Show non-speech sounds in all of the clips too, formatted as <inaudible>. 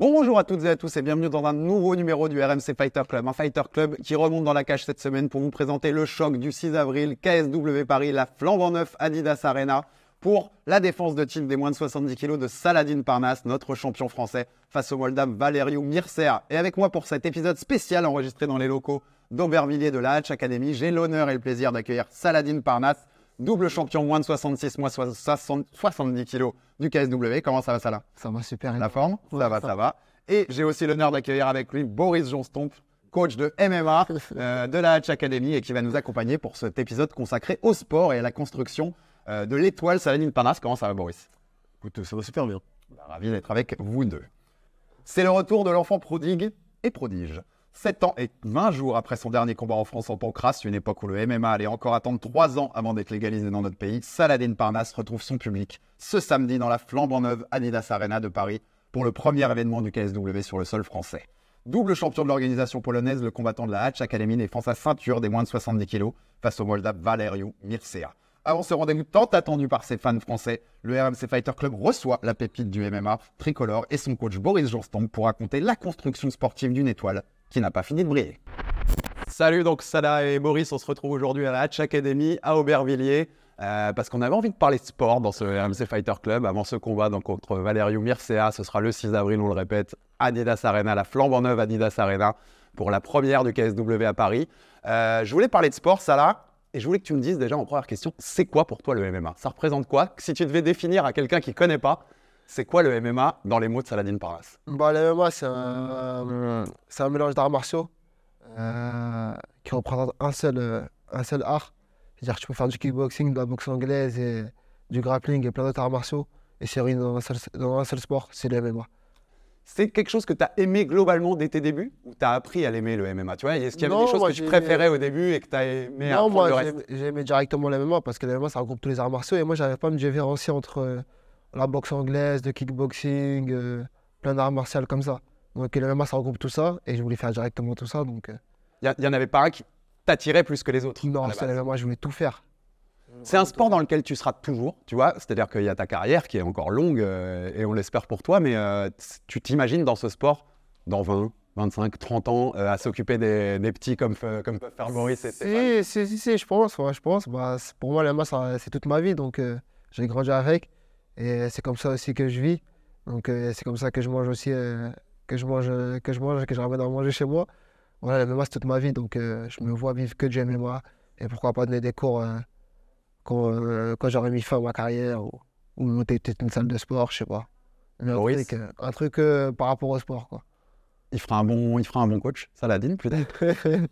Bonjour à toutes et à tous et bienvenue dans un nouveau numéro du RMC Fighter Club. Un Fighter Club qui remonte dans la cage cette semaine pour vous présenter le choc du 6 avril, KSW Paris, la flambant neuf Adidas Arena pour la défense de titre des moins de 70 kg de Saladin Parnas, notre champion français, face au Moldave Valeriu Mircea. Et avec moi pour cet épisode spécial enregistré dans les locaux d'Aubervilliers de la Hatch Academy, j'ai l'honneur et le plaisir d'accueillir Saladin Parnas, double champion moins de 66, moins 70 kg du KSW. Comment ça va, Salah? Ça va super. La forme? Ça va, ça va. Et j'ai aussi l'honneur d'accueillir avec lui Boris Johnstomp, coach de MMA <laughs> euh, de la Hatch Academy et qui va nous accompagner pour cet épisode consacré au sport et à la construction euh, de l'étoile Saladin Parnas. Comment ça va, Boris? Écoute, ça va super bien. Bah, Ravi d'être avec vous deux. C'est le retour de l'enfant prodigue et prodige. 7 ans et 20 jours après son dernier combat en France en Pancras, une époque où le MMA allait encore attendre 3 ans avant d'être légalisé dans notre pays, Saladin Parnas retrouve son public ce samedi dans la flambant neuve Adidas Arena de Paris pour le premier événement du KSW sur le sol français. Double champion de l'organisation polonaise, le combattant de la Hatch Academy défend sa ceinture des moins de 70 kg face au Moldave Valeriu Mircea. Avant ce rendez-vous tant attendu par ses fans français, le RMC Fighter Club reçoit la pépite du MMA tricolore et son coach Boris Johnstomp pour raconter la construction sportive d'une étoile qui n'a pas fini de briller. Salut donc Salah et Boris, on se retrouve aujourd'hui à la Hatch Academy à Aubervilliers euh, parce qu'on avait envie de parler de sport dans ce RMC Fighter Club avant ce combat donc, contre Valeriu Mircea. Ce sera le 6 avril, on le répète, Adidas Arena, la flambant neuve Adidas Arena pour la première du KSW à Paris. Euh, je voulais parler de sport, Salah, et je voulais que tu me dises déjà en première question, c'est quoi pour toi le MMA Ça représente quoi? Si tu devais définir à quelqu'un qui ne connaît pas, c'est quoi le MMA dans les mots de Saladin Parnas bah, Le MMA, c'est un, c'est un mélange d'arts martiaux euh, qui représente un seul, euh, un seul art. C'est-à-dire que tu peux faire du kickboxing, de la boxe anglaise, et du grappling et plein d'autres arts martiaux. Et c'est réuni dans un seul, dans un seul sport, c'est le MMA. C'est quelque chose que tu as aimé globalement dès tes débuts ou tu as appris à l'aimer le MMA Tu vois, est-ce qu'il y avait des choses que tu préférais au début et que tu as aimé non, moi, j'ai- aimé directement le MMA parce que le MMA, ça regroupe tous les arts martiaux. Et moi, j'arrive pas à me différencier entre euh, la boxe anglaise, le kickboxing, euh, plein d'arts martiaux comme ça. Donc le MMA, ça regroupe tout ça. Et je voulais faire directement tout ça. Donc, euh, Il n'y en avait pas un qui t'attirait plus que les autres non, la c'est base. le MMA, je voulais tout faire. C'est un sport dans lequel tu seras toujours, tu vois. C'est-à-dire qu'il y a ta carrière qui est encore longue euh, et on l'espère pour toi, mais euh, tu t'imagines dans ce sport dans 20, 25, 30 ans euh, à s'occuper des, des petits comme, comme peuvent faire Maurice et Si, si, si, si, je pense, ouais, je pense. Bah, pour moi, le MMA, ça- c'est toute ma vie, donc euh, j'ai grandi avec. Et c'est comme ça aussi que je vis. Donc euh, c'est comme ça que je mange aussi, euh, que je mange, euh, que je mange, que je ramène à manger chez moi. Voilà, le MMA, c'est toute ma vie, donc euh, je me vois vivre que du MMA. Et pourquoi pas donner des cours euh, quand, euh, quand j'aurai mis fin à ma carrière ou, ou monter peut-être une salle de sport, je sais pas. Mais un Boris truc, euh, un truc euh, par rapport au sport, quoi. Il fera un bon, il fera un bon coach, Saladin peut-être. <laughs>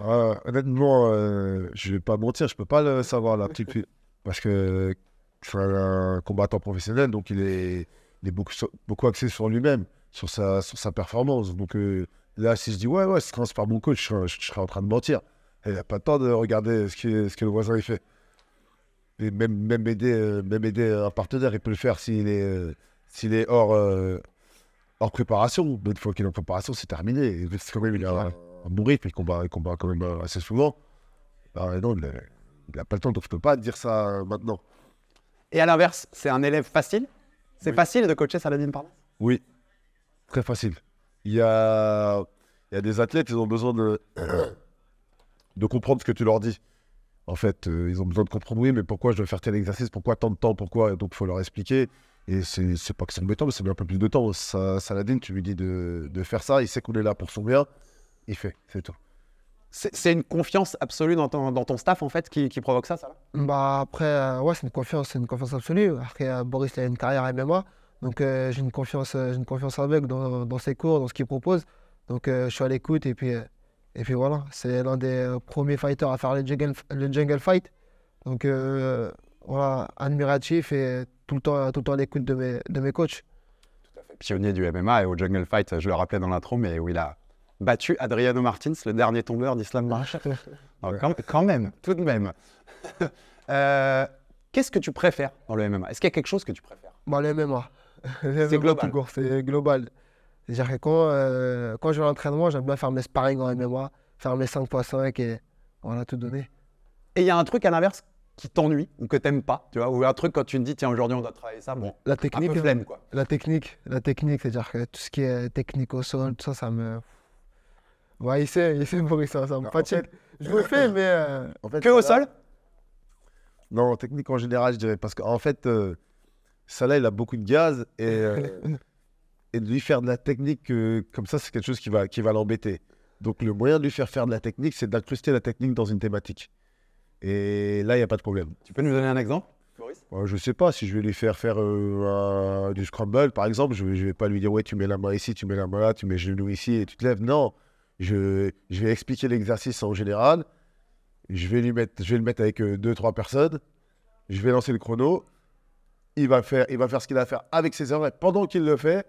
Ah, honnêtement, euh, je vais pas mentir, je peux pas le savoir la petite fille. Parce que c'est un combattant professionnel, donc il est, il est beaucoup, axé sur lui-même, sur sa, sur sa performance. Donc euh, là, si je dis ouais, ouais, ce sera un super bon coach, je serai, je serai en train de mentir. Et il n'y a pas le temps de regarder ce, qui, ce que le voisin il fait. Et même, même, aider, euh, même aider un partenaire, il peut le faire s'il est, euh, s'il est hors, euh, hors préparation. Mais une fois qu'il est en préparation, c'est terminé. C'est quand même, il a un, un bon rythme, il combat, il combat quand même assez souvent. Ah, non, il n'a pas le temps, donc je peux pas dire ça maintenant. Et à l'inverse, c'est un élève facile? C'est Oui. facile de coacher Saladin Parnas Oui, très facile. Il y a, il y a des athlètes, ils ont besoin de, <coughs> de comprendre ce que tu leur dis. En fait, euh, ils ont besoin de comprendre, oui, mais pourquoi je dois faire tel exercice, pourquoi tant de temps, pourquoi, donc il faut leur expliquer. Et c'est pas que c'est embêtant, mais c'est un peu plus de temps. Ça, Saladin, tu lui dis de, de faire ça, il sait qu'on est là pour son bien, il fait, c'est tout. C'est une confiance absolue dans ton, dans ton staff en fait qui, qui provoque ça, ça? Bah après, euh, ouais, c'est une confiance, c'est une confiance absolue. Après, euh, Boris il a une carrière MMA, donc euh, j'ai une confiance, euh, j'ai une confiance avec dans, dans ses cours, dans ce qu'il propose. Donc euh, je suis à l'écoute et puis, euh, et puis voilà, c'est l'un des euh, premiers fighters à faire le jungle, le jungle fight. Donc euh, voilà, admiratif et tout le temps, tout le temps à l'écoute de mes, de mes coachs. Pionnier du MMA et au Jungle Fight, je le rappelais dans l'intro, mais où il a battu Adriano Martins, le dernier tombeur d'Islam <laughs> quand, quand même, tout de même. <laughs> Euh, Qu'est-ce que tu préfères dans le MMA Est-ce qu'il y a quelque chose que tu préfères? Bah, le MMA. MMA global. C'est global. Que quand, euh, quand je vais à l'entraînement, j'aime bien faire mes sparring en MMA, faire mes 5x5 et voilà, tout donner. Et il y a un truc à l'inverse qui t'ennuie ou que t'aimes pas, tu vois, ou un truc quand tu te dis, tiens, aujourd'hui, on doit travailler ça, bon, La un technique, peu flemme, quoi. la technique, la technique, c'est-à-dire que tout ce qui est technique au sol, tout ça, ça me. Ouais, il sait, il sait Maurice, ça, ça me fatigue. Je le fais, <laughs> mais. euh, En fait, Que au sol? Non, technique en général, je dirais. Parce qu'en fait, euh, Salah, il a beaucoup de gaz. Et, euh, <laughs> et de lui faire de la technique euh, comme ça, c'est quelque chose qui va, qui va l'embêter. Donc, le moyen de lui faire faire de la technique, c'est d'incruster la technique dans une thématique. Et là, il n'y a pas de problème. Tu peux nous donner un exemple, Maurice? Euh, je sais pas, si je vais lui faire faire euh, un- du scramble, par exemple, je ne vais pas lui dire, ouais, tu mets la main ici, tu mets la main là, tu mets le genou ici et tu te lèves. Non, je, je vais expliquer l'exercice en général. Je vais, lui mettre, je vais le mettre avec euh, deux, trois personnes. Je vais lancer le chrono. Il va faire, il va faire ce qu'il a à faire avec ses erreurs. Et pendant qu'il le fait,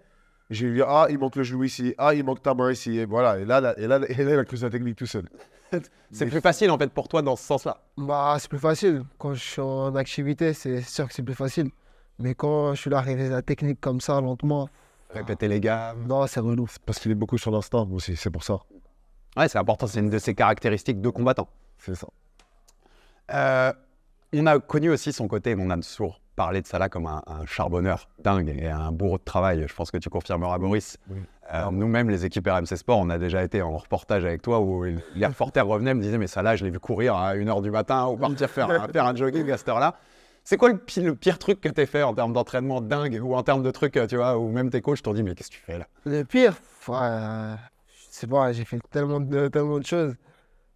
je vais lui dire, ah, il manque le genou ici, ah, il manque ta main ici. Et voilà, et là, là, et là, et là il a creusé la technique tout seul. <laughs> C'est plus facile, en fait, pour toi, dans ce sens-là. Bah, c'est plus facile. Quand je suis en activité, c'est sûr que c'est plus facile. Mais quand je suis là, arrivé à la technique comme ça, lentement, Répéter les gammes. non, c'est relou. Parce qu'il est beaucoup sur l'instinct aussi, c'est pour ça. Ouais, c'est important, c'est une de ses caractéristiques de combattant. C'est ça. Euh, on a connu aussi son côté, on a toujours parlé de Salah comme un, un charbonneur dingue et un bourreau de travail. Je pense que tu confirmeras, Maurice. Oui. Euh, Nous-mêmes, les équipes RMC Sport, on a déjà été en reportage avec toi où les reporters revenaient et me disaient Mais Salah, je l'ai vu courir à 1h du matin ou partir faire, faire un jogging à cette heure-là. C'est quoi le, pi- le pire truc que tu fait en termes d'entraînement dingue ou en termes de trucs, tu vois, où même tes coachs t'ont dit Mais qu'est-ce que tu fais là? Le pire, euh, c'est bon, j'ai fait tellement de, tellement de choses.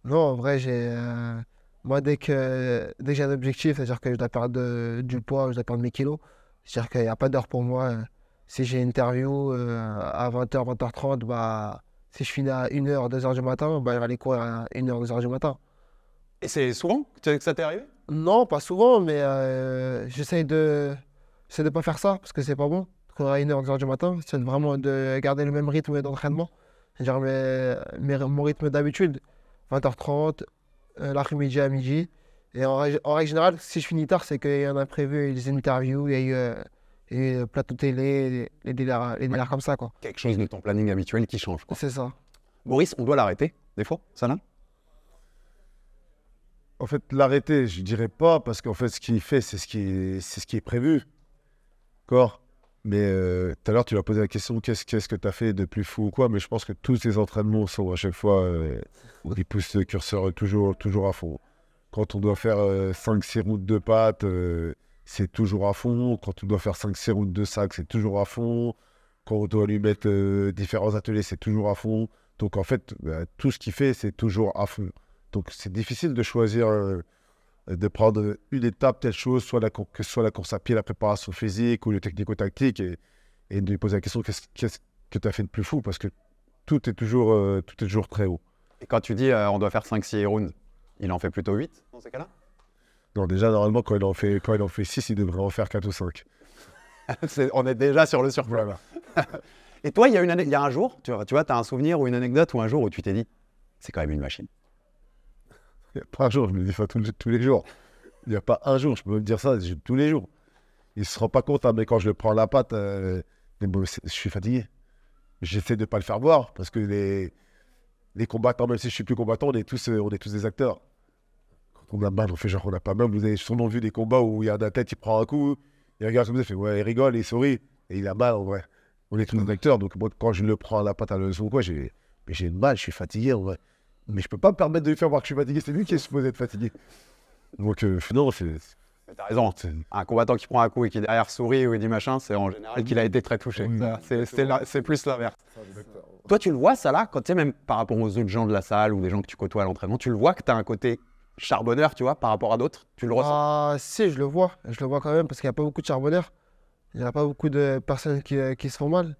Non, en vrai, j'ai. euh, moi, dès que, dès que j'ai un objectif, c'est-à-dire que je dois perdre de- du poids, je dois perdre mes kilos, c'est-à-dire qu'il n'y a pas d'heure pour moi. euh, Si j'ai une interview euh, à 20h, 20h30, bah, si je finis à 1h, 2h du matin, bah, je vais aller courir à 1h, 2h du matin. Et c'est souvent que ça t'est arrivé? Non, pas souvent, mais euh, j'essaye de de pas faire ça parce que c'est pas bon. Courir à 1h, 2h du matin, c'est vraiment de garder le même rythme d'entraînement. C'est-à-dire mes- mes- mon rythme d'habitude, 20h30, euh, l'après-midi à midi. Et en, règle- en règle générale, si je finis tard, c'est qu'il y a un imprévu, il y a eu des interviews, il y a eu, euh, il y a eu le plateau télé, les, les délires, les délires comme ça, quoi. Quelque chose de ton planning habituel qui change. Quoi. C'est ça. Maurice, on doit l'arrêter, des fois, Salah En fait, l'arrêter, je dirais pas, parce qu'en fait, ce qu'il fait, c'est ce qui est, ce qui est prévu. D'accord? Mais euh, tout à l'heure, tu lui as posé la question qu'est-ce qu'est-ce que tu as fait de plus fou ou quoi? Mais je pense que tous ces entraînements sont à chaque fois. euh, ils poussent le curseur toujours, toujours à fond. Quand on doit faire 5-6 routes de pattes, euh, c'est toujours à fond. Quand on doit faire 5-6 routes de sac, c'est toujours à fond. Quand on doit lui mettre euh, différents ateliers, c'est toujours à fond. Donc en fait, bah, tout ce qu'il fait, c'est toujours à fond. Donc c'est difficile de choisir, euh, de prendre une étape, telle chose, soit la, que ce soit la course à pied, la préparation physique ou le technico-tactique, et, et de lui poser la question qu'est-ce que tu as fait de plus fou? Parce que tout est toujours, euh, tout est toujours très haut. Et quand tu dis euh, on doit faire 5-6 rounds, il en fait plutôt 8 dans ces cas-là? Non, déjà, normalement, quand il en fait, quand il en fait 6, il devrait en faire 4 ou 5. <laughs> C'est- On est déjà sur le surplus. <laughs> Et toi, il y, a une y a un jour, tu vois, tu vois, as un souvenir ou une anecdote ou un jour où tu t'es dit c'est quand même une machine? Il n'y a pas un jour, je me dis ça tous, les- jours. Il n'y a pas un jour, je peux me dire ça tous les jours. Il ne se rend pas compte, hein, mais quand je le prends la patte, euh, je suis fatigué. J'essaie de ne pas le faire voir parce que les, combattants, même si je suis plus combattant, on est tous, euh, on est tous des acteurs. Quand on a mal, on fait genre on n'a pas mal. Vous avez sûrement vu des combats où il y a un tête, il prend un coup, il regarde comme ça, il fait ouais, il rigole, il sourit, et il a mal en vrai. On est tous des acteurs, donc quand je le prends à la patte à la leçon quoi, j'ai mal, je suis fatigué en vrai. Mais je peux pas me permettre de lui faire voir que je suis fatigué, c'est lui qui est supposé être fatigué. Donc euh, non, c'est. T'as raison, un combattant qui prend un coup et qui derrière sourit ou il dit machin, c'est en général qu'il a été très touché. C'est plus l'inverse. Toi, tu le vois ça là, quand tu sais, même par rapport aux autres gens de la salle ou des gens que tu côtoies à l'entraînement, tu le vois que tu as un côté charbonneur, tu vois, par rapport à d'autres? Tu le ressens? Ah, si, je le vois. Je le vois quand même parce qu'il n'y a pas beaucoup de charbonneurs. Il n'y a pas beaucoup de personnes qui, euh, qui se font mal.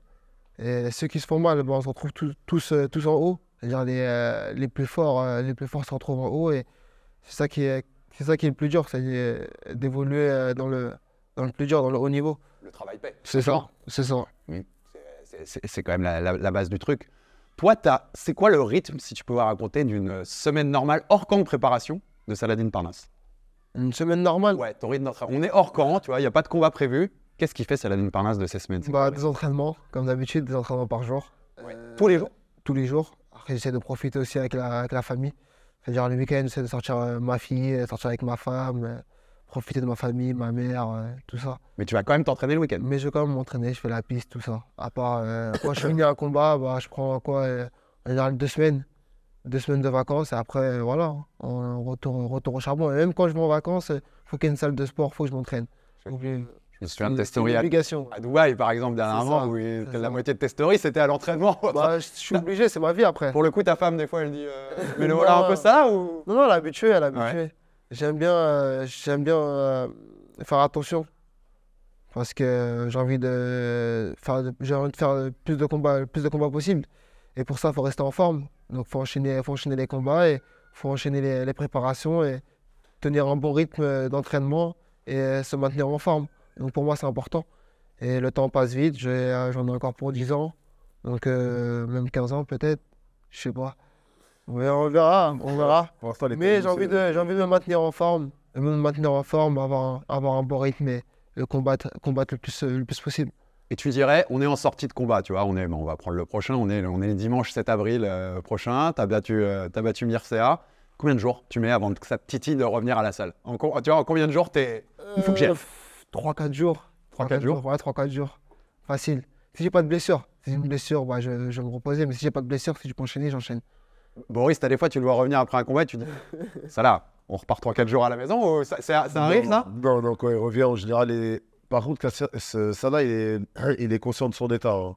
Et ceux qui se font mal, bon, on se retrouve tous, tous, euh, tous en haut. C'est-à-dire les, euh, les plus forts, euh, les plus forts se retrouvent en haut et c'est ça qui est, c'est ça qui est le plus dur, c'est euh, d'évoluer euh, dans le, dans le plus dur, dans le haut niveau. Le travail paie. C'est ça, c'est ça. C'est- C'est c'est quand même la, la- la base du truc. Toi, t'as- c'est quoi le rythme, si tu peux raconter, d'une semaine normale hors camp de préparation de Saladin Parnasse? Une semaine normale, Ouais, ton rythme d'entraînement. On est hors camp, tu vois, il n'y a pas de combat prévu. Qu'est-ce qui fait Saladin Parnasse de ces semaines bah, des entraînements, comme d'habitude, des entraînements par jour. Ouais. Euh, Tous les jours? tous les jours. Après, j'essaie de profiter aussi avec la, avec la famille. C'est-à-dire, le week-end, j'essaie de sortir euh, ma fille, euh, sortir avec ma femme, euh, profiter de ma famille, ma mère, euh, tout ça. Mais tu vas quand même t'entraîner le week-end. Mais je vais quand même m'entraîner, je fais la piste, tout ça. À part, quand je finis un combat, bah, je prends quoi En général, deux semaines. Deux semaines de vacances et après, voilà, on retourne, retour au charbon. Et même quand je vais en vacances, il faut qu'il y ait une salle de sport, il faut que je m'entraîne. Je me souviens de tes stories à, à Dubaï, par exemple, dernièrement, où la moitié de tes stories, c'était à l'entraînement. Bah, <laughs> je suis obligé, c'est ma vie après. Pour le coup, ta femme, des fois, elle dit euh, <laughs> Mais le voilà un peu ça ou? Non, non, elle est habituée, elle est habituée. J'aime bien, euh, j'aime bien euh, faire attention. Parce que j'ai envie de faire, j'ai envie de faire le plus de combats, plus de combats possible. Et pour ça, il faut rester en forme. Donc, il faut enchaîner, faut enchaîner les combats et faut enchaîner les, les préparations et tenir un bon rythme d'entraînement et se maintenir en forme. Donc, pour moi, c'est important. Et le temps passe vite. euh, J'en ai encore pour 10 ans. Donc, euh, même 15 ans peut-être. Je sais pas. Mais on verra, on verra. Mais j'ai envie, de, envie de me maintenir en forme, de me maintenir en forme, avoir un, avoir un bon rythme et le combattre, combattre le, plus, le plus possible. Et tu dirais, on est en sortie de combat, tu vois, on, est, on va prendre le prochain, on est, on est le dimanche 7 avril euh, prochain, tu as battu, euh, t'as battu Mircea. Combien de jours tu mets avant que ça titille de revenir à la salle? En, Tu vois, en combien de jours t'es... Il faut que j'y aille. 3-4 jours. 3-4 jours Ouais, 3-4 jours. Facile. Si j'ai pas de blessure, si j'ai une blessure, bah, je, je vais me reposer. Mais si j'ai pas de blessure, si je peux enchaîner, j'enchaîne. Boris, t'as des fois, tu le vois revenir après un combat et tu dis Ça là, on repart 3-4 jours à la maison ou ça, ça- ça arrive ça Non, non, quand il revient, en général, il est- par contre, ce- Salah, il est... il est conscient de son état. hein.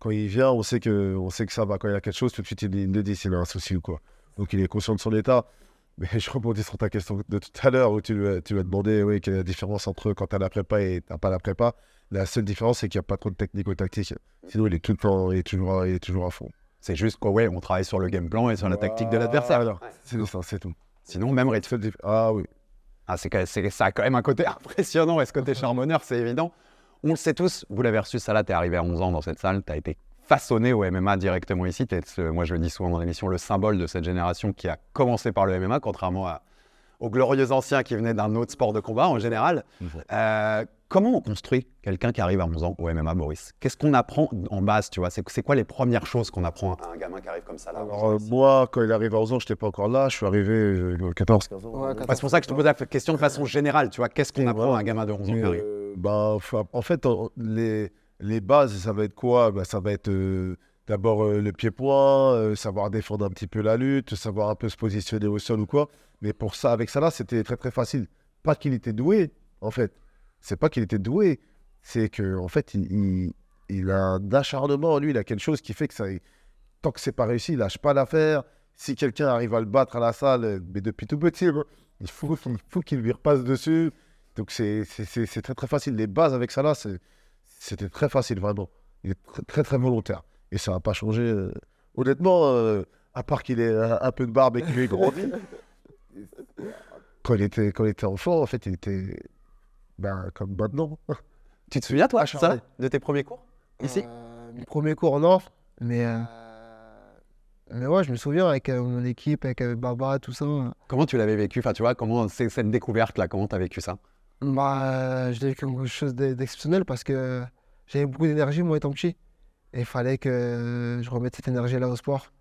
Quand il vient, on sait, que... on sait que ça va. Quand il y a quelque chose, tout de suite, il il nous dit s'il a un souci ou quoi. Donc, il est conscient de son état. Mais <laughs> je rebondis sur ta question de tout à l'heure où tu lui as, tu lui as demandé oui, quelle est la différence entre quand tu as la prépa et tu pas la prépa. La seule différence, c'est qu'il n'y a pas trop de technico-tactique. Sinon, il est tout le temps, il est toujours, il est toujours à fond. C'est juste quoi, ouais, on travaille sur le game plan et sur la tactique de l'adversaire. C'est ça, c'est tout. Sinon, même rythme. Ah oui. Ah, c'est- ça a quand même un côté <laughs> impressionnant et ce côté charbonneur, c'est évident. On le sait tous, vous l'avez reçu, ça là, t'es arrivé à 11 ans dans cette salle, t'as été façonné au MMA directement ici. T'es, ce- moi, je le dis souvent dans l'émission, le symbole de cette génération qui a commencé par le MMA, contrairement à- aux glorieux anciens qui venaient d'un autre sport de combat en général. Euh, comment on construit quelqu'un qui arrive à 11 ans au MMA, Boris Qu'est-ce qu'on apprend en base, tu vois? C'est, quoi les premières choses qu'on apprend à un gamin qui arrive comme ça là à 11 Alors, ans euh, moi, quand il arrive à 11 ans, je n'étais pas encore là. Je suis arrivé euh, 14, 15 ans. Ouais, c'est pour ça que je te pose la question de façon générale, tu vois, qu'est-ce qu'on apprend à un gamin de 11 ans? Qui arrive Euh, bah, en fait, les, les bases, ça va être quoi? Bah, Ça va être euh, d'abord euh, le pied-point, euh, savoir défendre un petit peu la lutte, savoir un peu se positionner au sol ou quoi. Mais pour ça, avec ça là, c'était très très facile. Pas qu'il était doué, en fait. C'est pas qu'il était doué, c'est que en fait, il, a un acharnement en lui, il a quelque chose qui fait que ça, tant que c'est pas réussi, il lâche pas l'affaire. Si quelqu'un arrive à le battre à la salle, mais depuis tout petit, il faut, il faut qu'il lui repasse dessus. Donc c'est très très facile. Les bases avec ça là, c'est- c'était très facile vraiment. Il est très très, très volontaire. Et ça n'a pas changé. euh, Honnêtement, euh, à part qu'il ait un, un peu de barbe et qu'il ait grandi, <laughs> quand il, était, quand il était enfant, en fait, il était ben, comme maintenant. Tu te souviens, toi, ça, de tes premiers cours Ici? Euh, Mes premiers cours, non. Mais, euh, mais ouais, je me souviens avec euh, mon équipe, avec euh, Baba, tout ça. Comment tu l'avais vécu? Enfin, tu vois, comment c'est cette découverte-là? Comment tu as vécu ça? Bah, je l'ai vécu comme quelque chose d'e- d'exceptionnel parce que j'avais beaucoup d'énergie, moi, étant petit. Et il fallait que je remette cette énergie-là au sport.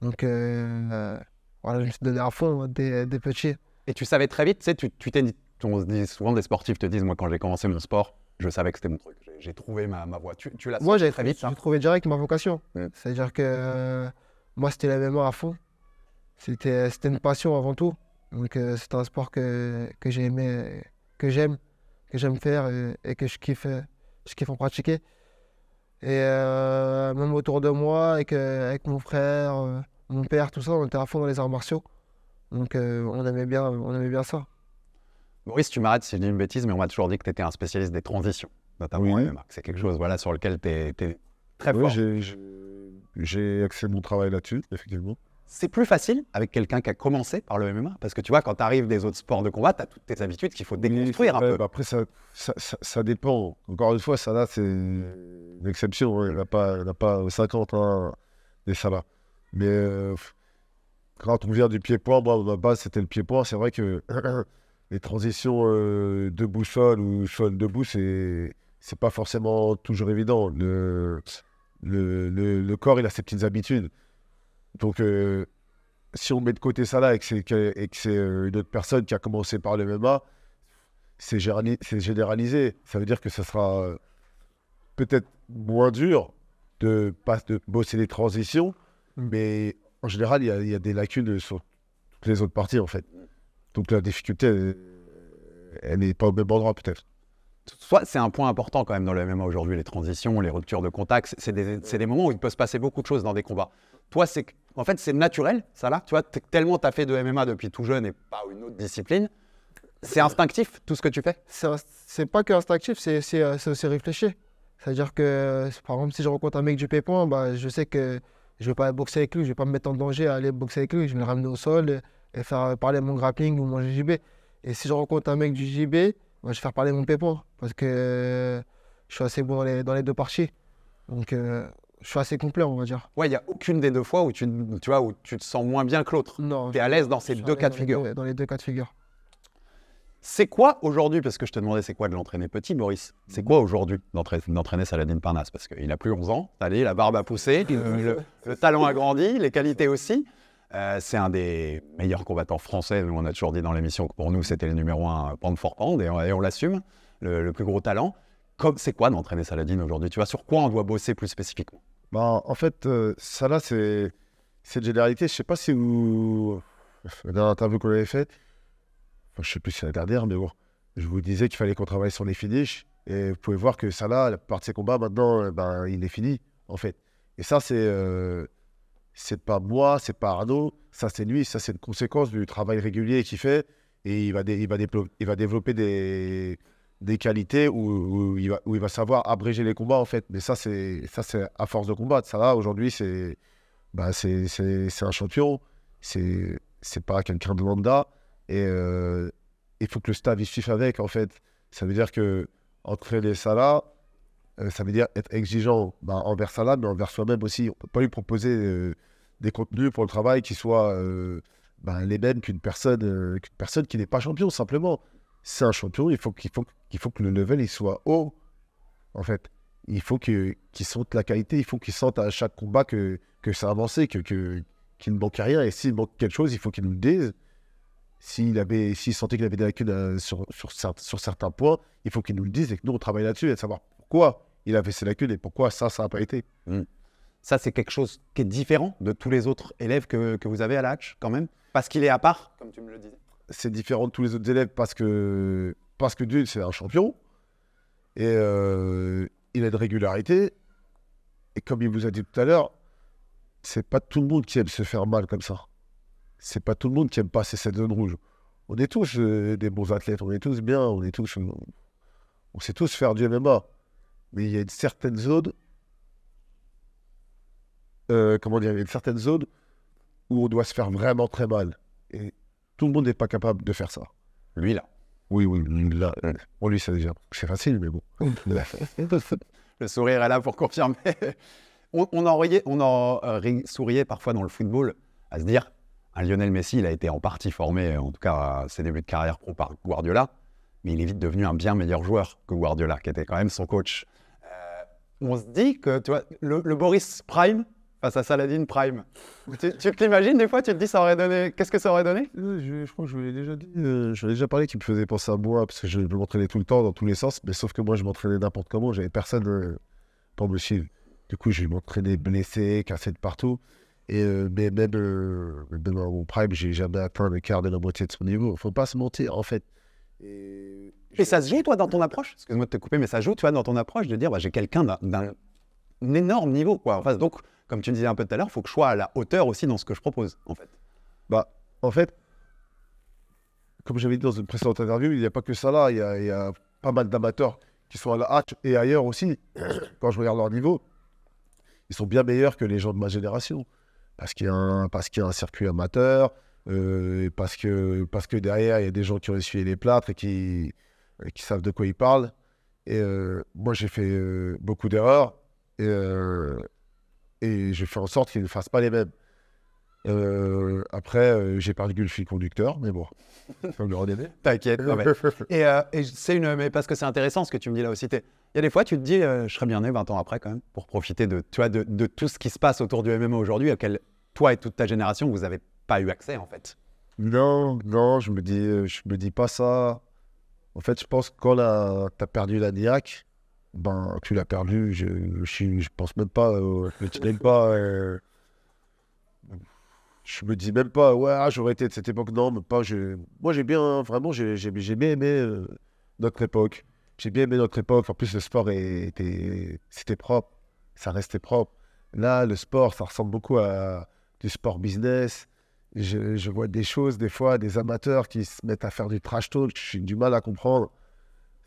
Donc, euh, voilà, je me suis donné à fond moi, dès, dès petit. Et tu savais très vite, tu sais, tu t'es dit, on se dit souvent des sportifs te disent, moi, quand j'ai commencé mon sport, je savais que c'était mon truc. J'ai- trouvé ma, ma voie. Tu, tu l'as Moi, j'ai très vite, j'ai trouvé direct ma vocation. C'est-à-dire que euh, moi, c'était la MMA à fond. C'était c'était une passion avant tout. Donc, euh, c'est un sport que, que j'ai aimé, que j'aime, que j'aime faire et, et que je kiffe, je kiffe en pratiquer. Et euh, même autour de moi, avec, euh, avec mon frère, euh, mon père, tout ça, on était à fond dans les arts martiaux. Donc, euh, on, aimait bien, on aimait bien ça. Maurice, tu m'arrêtes si je dis une bêtise, mais on m'a toujours dit que tu étais un spécialiste des transitions, notamment Oui. C'est quelque chose voilà, sur lequel tu es, très Oui, fort. j'ai axé mon travail là-dessus, effectivement. C'est plus facile avec quelqu'un qui a commencé par le MMA Parce que tu vois, quand tu arrives des autres sports de combat, tu as toutes tes habitudes qu'il faut déconstruire un Ouais, peu. bah après, ça, ça, ça- ça dépend. Encore une fois, là, c'est une exception. hein. Il n'y en a pas, pas 50 hein, des Salah. Mais euh, quand on vient du pied-point, moi, ma base, c'était le pied-point. C'est vrai que <clears throat> les transitions euh, debout-sol ou sol-debout, c'est c'est pas forcément toujours évident. Le, le, le, le corps, il a ses petites habitudes. Donc, euh, si on met de côté ça là et que c'est que- et que c'est, euh, une autre personne qui a commencé par le MMA, c'est générali- c'est généralisé. Ça veut dire que ça sera euh, peut-être moins dur de, pas, de bosser les transitions, Mm. mais en général, il y a, il y a des lacunes sur toutes les autres parties, en fait. Donc la difficulté, elle- elle n'est pas au même endroit, peut-être. Soit c'est un point important quand même dans le MMA aujourd'hui, les transitions, les ruptures de contact. C'est- des, c'est des moments où il peut se passer beaucoup de choses dans des combats. Toi, c'est en fait, c'est naturel, ça là. Tu vois, tellement tu fait de MMA depuis tout jeune et pas une autre discipline. C'est instinctif, tout ce que tu fais? C'est pas que instinctif, euh, c'est aussi réfléchi. C'est-à-dire que, par exemple, si je rencontre un mec du Pépin, bah, je sais que je vais pas boxer avec lui, je vais pas me mettre en danger à aller boxer avec lui, je vais le ramener au sol et, faire parler mon grappling ou mon JJB. Et si je rencontre un mec du JB, bah, je vais faire parler mon Pépin parce que euh, je suis assez bon dans les, dans les deux parties. Donc, euh, je suis assez complet, on va dire. Ouais, il n'y a aucune des deux fois où tu, tu vois, où tu te sens moins bien que l'autre. Non, Tu es à l'aise dans ces deux cas de figure. deux- Dans les deux cas de figure. C'est quoi aujourd'hui, parce que je te demandais c'est quoi de l'entraîner petit, Boris C'est quoi aujourd'hui d'entraîner Saladin Parnasse? Parce qu'il a plus 11 ans, allez, la barbe a poussé, le, le- le talent a grandi, les qualités aussi. Euh, c'est un des meilleurs combattants français. Nous, on a toujours dit dans l'émission que pour nous, c'était le numéro un pound for pound, et on, l'assume, le, le plus gros talent. C'est quoi d'entraîner Saladin aujourd'hui Tu vois, sur quoi on doit bosser plus spécifiquement? Bah, en fait, euh, ça là, c'est une généralité. Je sais pas si vous. <laughs> La dernière interview qu'on avait faite, enfin, je sais plus si c'est la dernière, mais bon, je vous disais qu'il fallait qu'on travaille sur les finishes. Et vous pouvez voir que ça là, la plupart de ses combats, maintenant, euh, ben, il est fini, en fait. Et ça, c'est. euh, c'est pas moi, c'est pas Arnaud, ça c'est lui, ça c'est une conséquence du travail régulier qu'il fait. Et il va, il va, il va développer des, des qualités où, il va, savoir abréger les combats en fait. Mais ça c'est ça c'est à force de combattre. Ça là aujourd'hui c'est bah, c'est un champion. C'est c'est pas quelqu'un de lambda et euh, il faut que le staff il suive avec en fait. Ça veut dire que entraîner Salah, euh, ça veut dire être exigeant bah, envers Salah, mais envers soi-même aussi. On peut pas lui proposer euh, des contenus pour le travail qui soient bah, les mêmes qu'une personne, qu'une personne qui n'est pas champion, simplement. C'est un champion, il faut, qu'il faut, qu'il faut que le level il soit haut, en fait. Il faut que- qu'il sente la qualité, il faut qu'il sente à chaque combat que, que c'est avancé, que, que, qu'il ne manque rien. Et s'il manque quelque chose, il faut qu'il nous le dise. S'il avait, s'il sentait qu'il avait des lacunes euh, sur, sur, cer- sur certains points, il faut qu'il nous le dise et que nous, on travaille là-dessus et de savoir pourquoi il avait ces lacunes et pourquoi ça, ça n'a pas été. Ça, c'est quelque chose qui est différent de tous les autres élèves que, que vous avez à la Hatch, quand même? Parce qu'il est à part, comme tu me le disais. c'est différent de tous les autres élèves parce que, parce que d'une, c'est un champion. Et euh, il a de régularité. Et comme il vous a dit tout à l'heure, c'est pas tout le monde qui aime se faire mal comme ça. C'est pas tout le monde qui aime passer cette zone rouge. On est tous euh, des bons athlètes, on est tous bien, on est tous, on, on sait tous faire du MMA. Mais il y a une certaine zone, euh, comment dire, il y a une certaine zone où on doit se faire vraiment très mal. Et tout le monde n'est pas capable de faire ça. Lui, là. Oui, oui, là, on lui, c'est déjà, c'est facile, mais bon. <laughs> Le sourire est là pour confirmer. <laughs> on, on en, riait, on en euh, ri- souriait parfois dans le football à se dire un Lionel Messi, il a été en partie formé, en tout cas à ses débuts de carrière pro par Guardiola, mais il est vite devenu un bien meilleur joueur que Guardiola, qui était quand même son coach. Euh, on se dit que, tu vois, le, le Boris Prime face à Saladin Prime, tu, tu te l'imagines des fois, tu te dis ça aurait donné, qu'est-ce que ça aurait donné? Euh, je, je crois que je vous l'ai déjà dit. euh, je l'ai déjà parlé qui me faisait penser à moi parce que je, je m'entraînais tout le temps dans tous les sens, mais sauf que moi je m'entraînais n'importe comment, j'avais personne euh, pour me suivre. Du coup, je m'entraînais blessé, cassé de partout. Et euh, mais même, euh, même dans mon prime, j'ai jamais atteint le quart de la moitié de son niveau. Faut pas se mentir, en fait. Et, Et ça se joue, toi, dans ton approche? Excuse-moi de te couper, mais ça joue, tu vois, dans ton approche de dire, bah, j'ai quelqu'un d'un- énorme niveau, quoi. En face. Donc, comme tu disais un peu tout à l'heure, il faut que je sois à la hauteur aussi dans ce que je propose, en fait. Bah, en fait, comme j'avais dit dans une précédente interview, il n'y a pas que ça là. Il y a, pas mal d'amateurs qui sont à la hatch et ailleurs aussi. <coughs> Quand je regarde leur niveau, ils sont bien meilleurs que les gens de ma génération. Parce qu'il y a un, y a un circuit amateur, euh, parce, que, parce que derrière, il y a des gens qui ont essuyé les plâtres et qui, savent de quoi ils parlent. Et euh, moi, j'ai fait euh, beaucoup d'erreurs. Et j'ai fait en sorte qu'ils ne fassent pas les mêmes. Euh, après, euh, j'ai perdu le fil conducteur, mais bon, <laughs> faut me le redonner. T'inquiète. <laughs> Et, euh, et c'est une, mais parce que c'est intéressant ce que tu me dis là aussi. Il y a des fois, tu te dis, euh, je serais bien né 20 ans après quand même, pour profiter de, tu vois, de, de tout ce qui se passe autour du MMA aujourd'hui, auquel toi et toute ta génération, vous n'avez pas eu accès en fait. Non, non, je me dis, je me dis pas ça. En fait, je pense que quand tu as perdu la NIAC, ben, tu l'as perdu. Je, je, pense même pas. euh, je même pas. euh, je me dis même pas, ouais, ah, j'aurais été de cette époque. Non, mais pas. Je... Moi, j'ai bien, vraiment, j'ai j'ai- bien aimé euh, notre époque. J'ai bien aimé notre époque. En plus, le sport était, c'était propre. Ça restait propre. Là, le sport, ça ressemble beaucoup à du sport business. Je, je vois des choses, des fois, des amateurs qui se mettent à faire du trash talk. J'ai du mal à comprendre.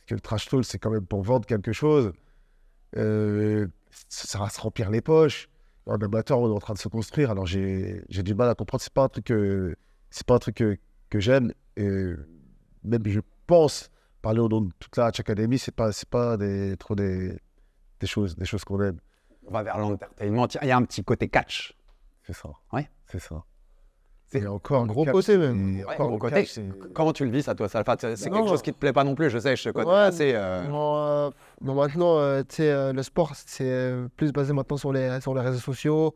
Parce que le trash talk, c'est quand même pour vendre quelque chose. Euh, ça va se remplir les poches. En amateur, on est en train de se construire. Alors, j'ai du mal à comprendre. C'est pas un truc que, c'est pas un truc que, que j'aime. Même, je pense, parler au nom de toute la Hatch Academy, c'est pas, c'est pas des, trop des, des choses, des choses qu'on aime. On va vers l'entertainment. Il y a un petit côté catch. C'est ça. Ouais. C'est ça. C'est encore un gros côté, même. Ouais, gros côté. Comment tu le vis, ça, toi, C'est c'est Non. quelque chose qui te plaît pas non plus, je sais, je te connais Ouais. assez. euh, Non, euh, bon, maintenant, euh, tu sais, euh, le sport, c'est plus basé maintenant sur les, sur les réseaux sociaux.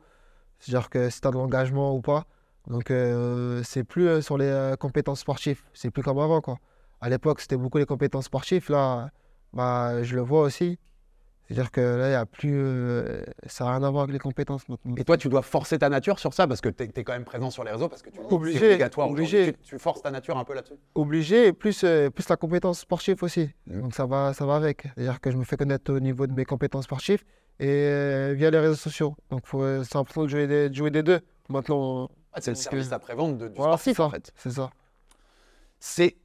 C'est-à-dire que si tu as de l'engagement ou pas. Donc, euh, c'est plus euh, sur les euh, compétences sportives. C'est plus comme avant, quoi. À l'époque, c'était beaucoup les compétences sportives. Là, bah, je le vois aussi. C'est-à-dire que là, il y a plus. euh, ça n'a rien à voir avec les compétences maintenant. Et toi, tu dois forcer ta nature sur ça parce que tu es, quand même présent sur les réseaux parce que tu Obligé, obligatoire. obligé. Tu, tu forces ta nature un peu là-dessus. obligé et plus, euh, plus la compétence sportive aussi. Donc ça va, ça va avec. C'est-à-dire que je me fais connaître au niveau de mes compétences sportives et euh, via les réseaux sociaux. Donc c'est important de jouer des, de jouer des deux. Maintenant, c'est le service après-vente de, du voilà, sportif, ça. en fait. C'est ça. C'est.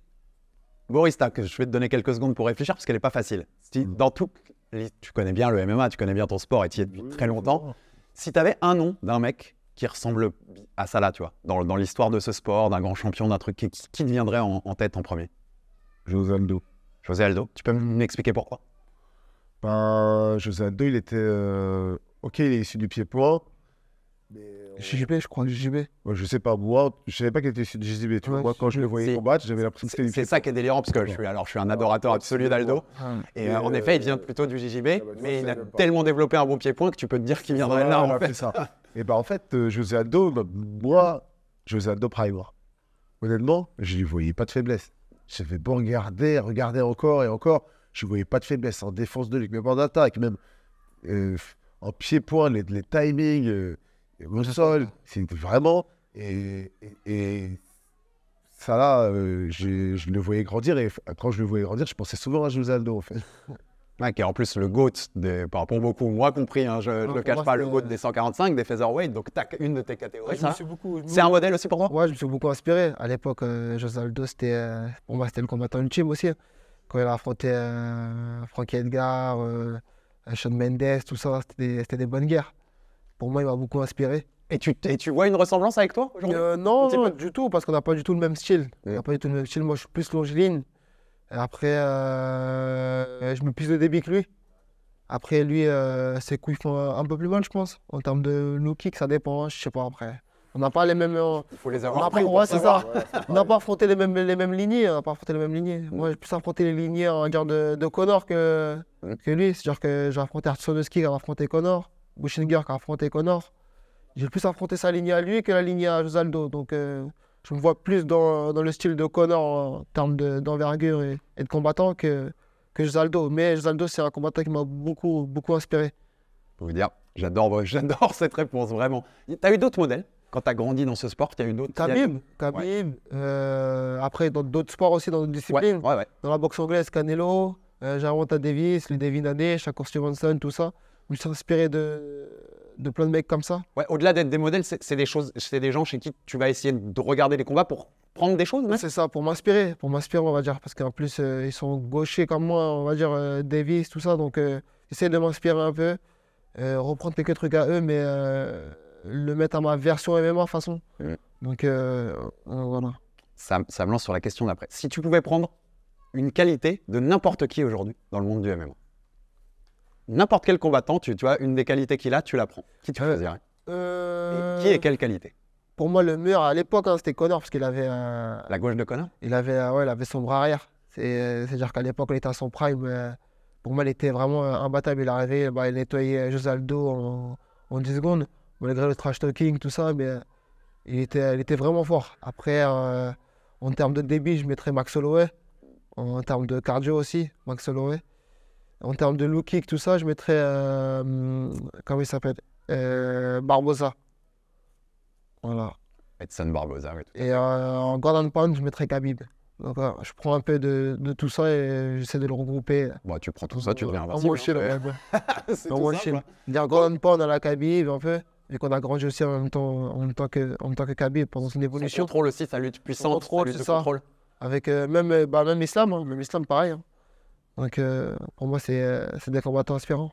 Boris, tac, je vais te donner quelques secondes pour réfléchir parce qu'elle n'est pas facile. Si, dans tout. Tu connais bien le MMA, tu connais bien ton sport et tu y es depuis très longtemps. Si tu avais un nom d'un mec qui ressemble à ça là, tu vois, dans, dans l'histoire de ce sport, d'un grand champion, d'un truc, qui, qui te viendrait en, en tête en premier? José Aldo. José Aldo. Tu peux m'expliquer pourquoi? Ben, José Aldo, il était. euh, Ok, il est issu du pied-point. Mais. Euh, JJB, je crois, JJB. moi, je sais pas, moi, je savais pas qu'il était. Tu vois, Ouais, moi, quand je le voyais c'est- combattre, j'avais l'impression que c'était C'est ça qui est délirant parce que je suis, alors, je suis un adorateur absolu d'Aldo. Et euh, en Et, effet, il euh, vient plutôt du JJB, bah, tu vois, mais je il a savais tellement développé un bon pied-point que tu peux te dire qu'il viendrait là. En fait. ça. Et ben en fait, euh, José Aldo, bah, moi, José Aldo Prime, honnêtement, je lui voyais pas de faiblesse. J'avais beau regarder, regarder encore et encore, je voyais pas de faiblesse en défense de ligue, même en attaque, même euh, en pied-point, les, les timings, euh, au sol, c'est vraiment. Et, et- et ça là, euh, je le voyais grandir et quand je le voyais grandir, je pensais souvent à José Aldo en fait. <laughs> Ouais, qui est en plus le GOAT, des, par- pour beaucoup, moi compris, hein, je ne le cache moi, pas, le GOAT des 145, des featherweight, donc tac, une de tes catégories. je me ça. suis beaucoup. je me- C'est un modèle aussi pour toi? Ouais, je me suis beaucoup inspiré. À l'époque, euh, José Aldo, c'était, euh, pour moi, c'était le combattant ultime aussi. hein. Quand il a affronté euh, Frankie Edgar, euh, Sean Mendes, tout ça, c'était des, c'était des bonnes guerres. Pour moi, il m'a beaucoup inspiré. et tu, et tu vois une ressemblance avec toi aujourd'hui? Euh, non, non, du tout, parce qu'on n'a pas du tout le même style. On n'a pas du tout le même style. Moi, je suis plus longiligne. Et après, euh, je me plus de débit que lui. Après, lui, euh, ses couilles font un peu plus mal, je pense. En termes de low kick, ça dépend. hein, je sais pas après. On n'a pas les mêmes. euh, Il faut les on avoir pris ouais, c'est ça. On n'a pas affronté les mêmes, les mêmes lignées. On n'a pas affronté les mêmes lignées. Moi, j'ai plus affronté les lignées on va dire, de, de Connor que, que lui. C'est-à-dire que j'ai affronté Artsonowski qui a affronté Connor, Bushinger qui a affronté Connor. J'ai plus affronté sa lignée à lui que la lignée à Josaldo. Donc, euh, je me vois plus dans, dans le style de Connor en termes de- d'envergure et, et de combattant que, que Josaldo. Mais Josaldo, c'est un combattant qui m'a beaucoup, beaucoup inspiré. Pour vous dire, j'adore, <laughs> j'adore cette réponse, vraiment. Tu as eu d'autres modèles quand tu as grandi dans ce sport? Tu as eu d'autres Khabib, Khabib. euh, après, dans d'autres sports aussi, dans d'autres Ouais, disciplines. ouais, ouais. Dans la boxe anglaise, Canelo, euh, Davis, les Devin Haney, Shakur Stevenson, tout ça. Je me suis inspiré de, de plein de mecs comme ça. Ouais, Au-delà d'être des modèles, c'est des choses, c'est des gens chez qui tu vas essayer de regarder les combats pour prendre des choses. C'est ça, pour m'inspirer, pour m'inspirer, on va dire. Parce qu'en plus, euh, ils sont gauchers comme moi, on va dire, euh, Davis, tout ça. Donc, euh, j'essaie de m'inspirer un peu, euh, reprendre quelques trucs à eux, mais le mettre à ma version MMA façon. Donc, voilà. ça, ça me lance sur la question d'après. Si tu pouvais prendre une qualité de n'importe qui aujourd'hui dans le monde du MMA, n'importe quel combattant, tu, tu vois, une des qualités qu'il a, tu la prends. Qui tu Ouais. choisirais Euh, Qui et quelle qualité Pour moi, le meilleur à l'époque, hein, c'était Connor, parce qu'il avait un, La gauche de Connor Il avait, euh, ouais, il avait son bras arrière. C'est- euh, C'est-à-dire qu'à l'époque, il était à son prime. euh, pour moi, il était vraiment euh, imbattable. Il arrivé, bah, il nettoyait José Aldo en, en 10 secondes, malgré le trash talking, tout ça. Mais euh, il était, il était vraiment fort. Après, euh, en termes de débit, je mettrais Max Holloway. En termes de cardio aussi, Max Holloway. En termes de low kick, tout ça, je mettrais. euh, comment il s'appelle Euh, Barbosa. Voilà. Edson Barbosa, oui. Et euh, en Gordon Pound, je mettrais Khabib. Donc voilà, je prends un peu de, de tout ça et j'essaie de le regrouper. Bon, tu prends tout ça, tu deviens En invincible. shot, hein. <laughs> C'est tout simple, hein. Dire Gordon Pound à la Khabib un peu. Et qu'on a grandi aussi en même temps, en même temps que, en même temps que Khabib pendant son évolution. contrôle aussi, sa lutte puissante, contrôle, sa lutte c'est de ça. contrôle. Avec euh, même, euh, bah, même Islam, hein, même Islam pareil. hein. Donc euh, pour moi, c'est euh, des combattants inspirants.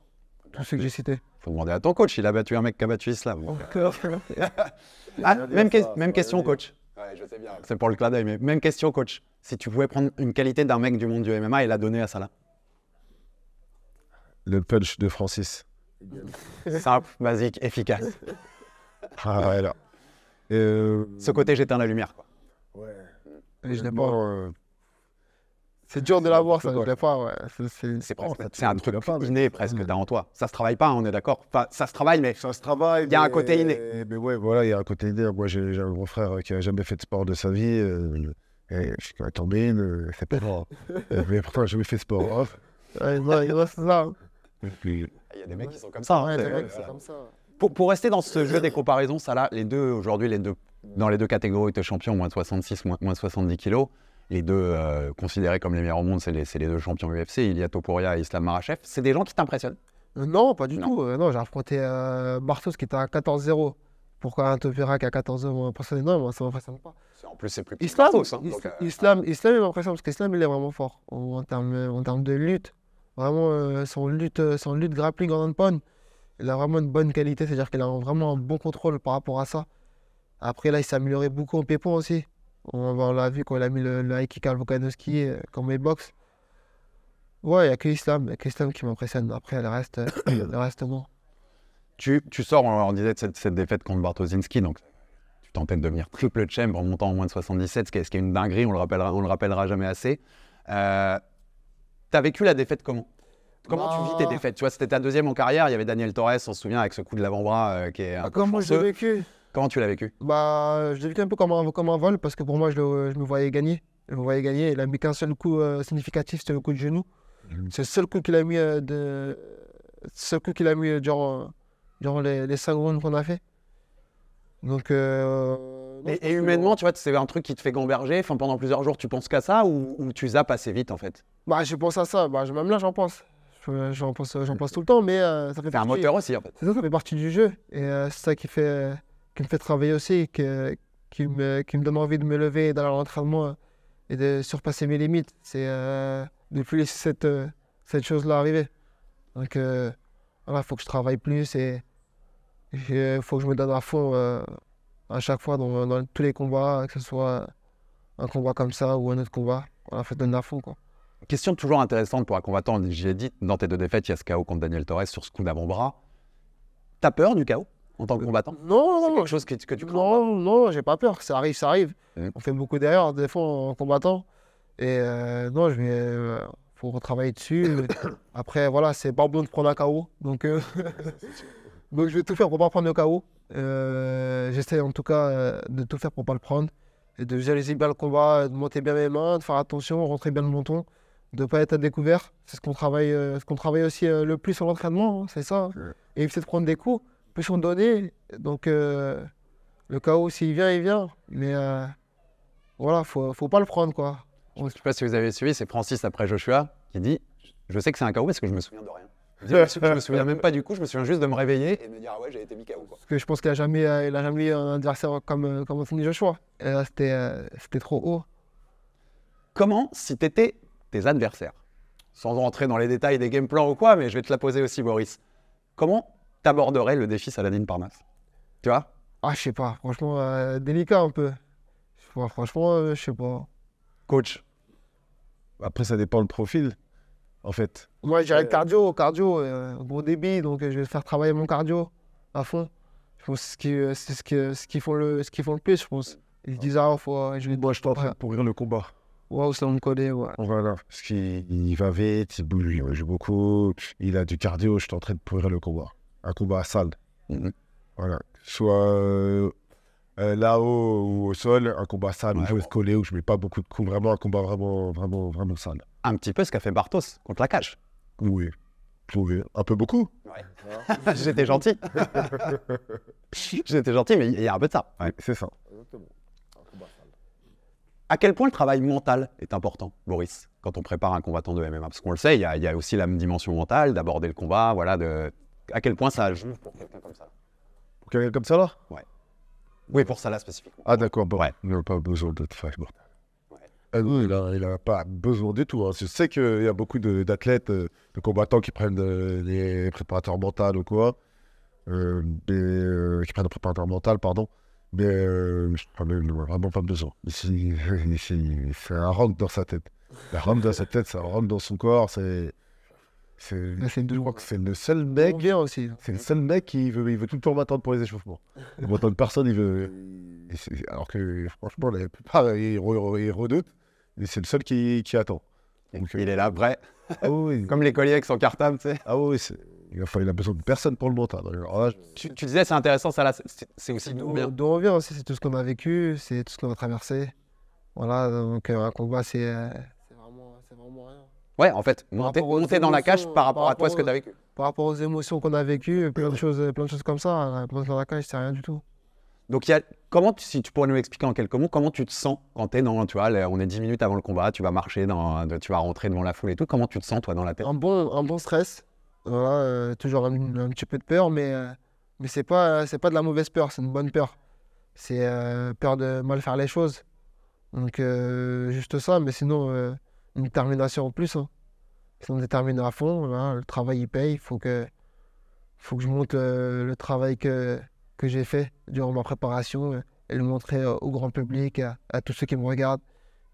Tous ceux que j'ai cités. Faut demander à ton coach, il a battu un mec qui a battu Islam. <laughs> <laughs> Il Ah, même, que- même question, coach. Ouais, je sais bien. C'est pour le clin d'œil, mais même question, coach. Si tu pouvais prendre une qualité d'un mec du monde du MMA et la donner à Salah. Le punch de Francis. <laughs> Simple, basique, efficace. Ah, ouais, là. Euh, Ce côté, j'éteins la lumière. Quoi. Ouais. Et je euh, C'est dur de l'avoir, ça, l'ai pas. Ouais. C'est- un truc inné presque, en toi. Ça se travaille pas, on est d'accord. Enfin, ça se travaille, mais Ça se travaille. Il y a un côté inné. Mais ouais, voilà, il y a un côté inné. Moi, j'ai un grand frère qui n'a jamais fait de sport de sa vie. Euh, et je suis tombé, c'est pas grave. <laughs> Euh, mais pourtant, j'ai jamais fait de sport. hein. Hein. Et puis, il y a des mecs qui sont comme ça. Pour, pour rester dans ce jeu des comparaisons, ça là, les deux, aujourd'hui, les deux, dans les deux catégories de champions, moins de 66, moins, moins de 70 kilos, les deux euh, considérés comme les meilleurs au monde, c'est les, deux champions UFC, Ilia Topuria et Islam Makhachev. C'est des gens qui t'impressionnent. Euh, Non, pas du Non. tout. Euh, non, j'ai affronté euh, Bartos qui était à 14-0. Pourquoi un Topira qui a 14-0 m'impressionne Non, moi, ça m'impressionne pas. En plus, c'est plus petit Islam, Bartos, hein, Is- donc, Islam, Islam, il m'impressionne parce qu'Islam, il est vraiment fort en, en termes, en termes de lutte. Vraiment, son, lutte, son lutte grappling en pound, il a vraiment une bonne qualité, c'est-à-dire qu'il a vraiment un bon contrôle par rapport à ça. Après, là, il s'est amélioré beaucoup en pépon aussi. On, l'a vu quand il a mis le, le high kick à Volkanovski euh, comme il boxe. Ouais, il n'y a que Islam, il y a que qui m'impressionne. Après, le reste, euh, <coughs> le reste non. tu, tu sors, on, on disait, de cette, cette défaite contre Bartoszynski, donc tu tentais de devenir triple champ en montant en moins de 77, ce qui est, ce qui est une dinguerie, on le rappellera, on le rappellera jamais assez. Euh, T'as vécu la défaite comment? Comment tu vis tes Bah. défaites? Tu vois, c'était ta deuxième en carrière, il y avait Daniel Torres, on se souvient, avec ce coup de l'avant-bras euh, qui est un peu Comment chanceux. vécu? Comment tu l'as vécu? Bah, je l'ai vécu un peu comme un, comme un vol parce que pour moi, je, le- je me voyais gagner. Je me voyais gagner. Il a mis qu'un seul coup euh, significatif, c'était le coup de genou. C'est le seul coup qu'il a mis, euh, de... seul coup qu'il a mis euh, durant, euh, durant les, les 5 rounds qu'on a fait. Donc. euh, et, humainement, tu vois, c'est un truc qui te fait gamberger, enfin, pendant plusieurs jours, tu penses qu'à ça ou, ou tu zappes assez vite en fait? Bah, je pense à ça. Bah, même là, j'en pense. Je- J'en pense, j'en pense tout le temps, mais ça fait C'est un moteur aussi en fait. C'est ça, ça fait partie du jeu. Et c'est ça qui, fait, qui me fait travailler aussi, qui, me, donne envie de me lever, à l'entraînement euh, et de surpasser mes limites. C'est euh, de plus laisser cette, euh, cette chose-là arriver. Donc euh, voilà, il faut que je travaille plus et il faut que je me donne à fond euh, à chaque fois dans, dans tous les combats, que ce soit un combat comme ça ou un autre combat. Voilà, faut se donner à fond. Question toujours intéressante pour un combattant, j'ai dit, dans tes deux défaites, il y a ce KO contre Daniel Torres sur ce coup d'avant-bras. T'as peur du KO en tant que combattant Non, C'est non, quelque chose que, que tu crains Non, non, j'ai pas peur. Ça arrive, ça arrive. On fait beaucoup d'erreurs, des fois, en combattant. Et euh, non, je vais. euh, faut retravailler dessus. <coughs> Après, voilà, c'est pas bon de prendre un KO. Donc, euh, <laughs> donc je vais tout faire pour pas prendre le KO. Euh, J'essaie en tout cas euh, de tout faire pour pas le prendre. Et de visualiser bien le combat, de monter bien mes mains, de faire attention, rentrer bien le menton, de pas être à découvert. C'est ce qu'on travaille, euh, ce qu'on travaille aussi euh, le plus sur l'entraînement, hein, c'est ça. hein. Et éviter de prendre des coups, plus on donner. Donc, euh, le KO, s'il vient, il vient. Mais euh, voilà, faut, faut pas le prendre, quoi. Je ne sais pas si vous avez suivi, c'est Francis après Joshua qui dit Je sais que c'est un KO parce que je me souviens de rien. Je me souviens même pas du coup, je me souviens juste de me réveiller et de me dire Ah ouais, j'ai été mis KO. Quoi. Parce que je pense qu'il a jamais, euh, il a jamais eu un adversaire comme, comme Anthony Joshua. Et là, c'était c'était trop haut. Comment, si tu étais tes adversaires, sans rentrer dans les détails des game plans ou quoi, mais je vais te la poser aussi, Boris, comment t'aborderais le défi Saladin Parnasse Tu vois? Ah, je sais pas, franchement, euh, délicat un peu. Pas, franchement, euh, je sais pas. Coach, Après, ça dépend le profil, en fait. Moi, je dirais Euh, cardio, cardio, gros débit, donc je vais faire travailler mon cardio à fond. Je pense que c'est ce qui, c'est ce font le, ce font le plus, je pense. Ils se disent, ah, faut, je vais Moi, je suis en train de pourrir le combat. Waouh, ça me connaît, ouais. Voilà. Parce qu'il il va vite, il bouge, il joue beaucoup, il a du cardio, je suis en train de pourrir le combat. Un combat sale. Mhm. Voilà. Soit euh, euh, là-haut ou au sol, un combat sale où Ouais, je vais bon. se coller, où je mets pas beaucoup de coups, vraiment un combat vraiment, vraiment, vraiment sale. Un petit peu ce qu'a fait Bartos contre la cage. Oui. Oui. Un peu beaucoup. <laughs> J'étais gentil. <laughs> J'étais gentil, mais il y a un peu de ça. Ouais. C'est ça. À quel point le travail mental est important, Boris, quand on prépare un combattant de MMA Parce qu'on le sait, il y, y a aussi la dimension mentale d'aborder le combat, voilà, de... à quel point ça joue pour quelqu'un comme ça. Pour quelqu'un comme ça là? Oui, pour ça là spécifiquement. Ah d'accord, bon. Ouais. Il n'a pas besoin mortal. Ouais. Ah non, il n'a pas besoin du tout. hein. Je sais qu'il y a beaucoup d'athlètes, euh, de combattants qui prennent euh, des préparateurs mentaux ou quoi. euh, euh, qui prennent un préparateur mental, pardon. Mais euh, je n'en ai vraiment pas besoin. C'est un <laughs> rentre dans sa tête. La rentre dans sa tête, ça rentre dans son corps. C'est. C'est Je crois que c'est le seul mec aussi. c'est le seul mec qui veut, il veut tout le temps m'attendre pour les échauffements. Il m'attend personne, il veut. Alors que franchement, la plupart, ils, re- ils redoutent. Mais c'est le seul qui, qui attend. Donc, euh, Il est là, vrai, Ah oui, comme l'écolier avec son cartable, tu sais. ah oui c'est- il, enfin, il a besoin de personne pour le mental. Là, je- Tu, tu disais, c'est intéressant, ça là, c'est- c'est aussi d'où on vient? D'où on vient aussi, c'est tout ce qu'on a vécu, c'est tout ce qu'on a traversé. Voilà, donc euh, un combat, c'est euh, c'est vraiment, c'est vraiment rien. Ouais, en fait, monter, monter dans la cage par rapport par à toi, ce que tu as vécu. Par rapport aux émotions qu'on a vécues, plein de choses, plein de choses comme ça, monter dans la cage, c'est rien du tout. Donc, y a, comment tu, si tu pourrais nous expliquer en quelques mots, comment tu te sens quand tu es dans, tu vois, on est 10 minutes avant le combat, tu vas marcher, dans, tu vas rentrer devant la foule et tout, comment tu te sens, toi, dans la tête? Un bon, un bon stress, voilà, euh, toujours un, un petit peu de peur, mais, euh, mais c'est pas, c'est pas de la mauvaise peur, c'est une bonne peur. C'est euh, peur de mal faire les choses. Donc, euh, juste ça, mais sinon, une détermination en plus. Hein. Si on est déterminé à fond, le travail il paye, il faut que, faut que je monte euh, le travail que, que j'ai fait durant ma préparation euh, et le montrer euh, au grand public, à, à tous ceux qui me regardent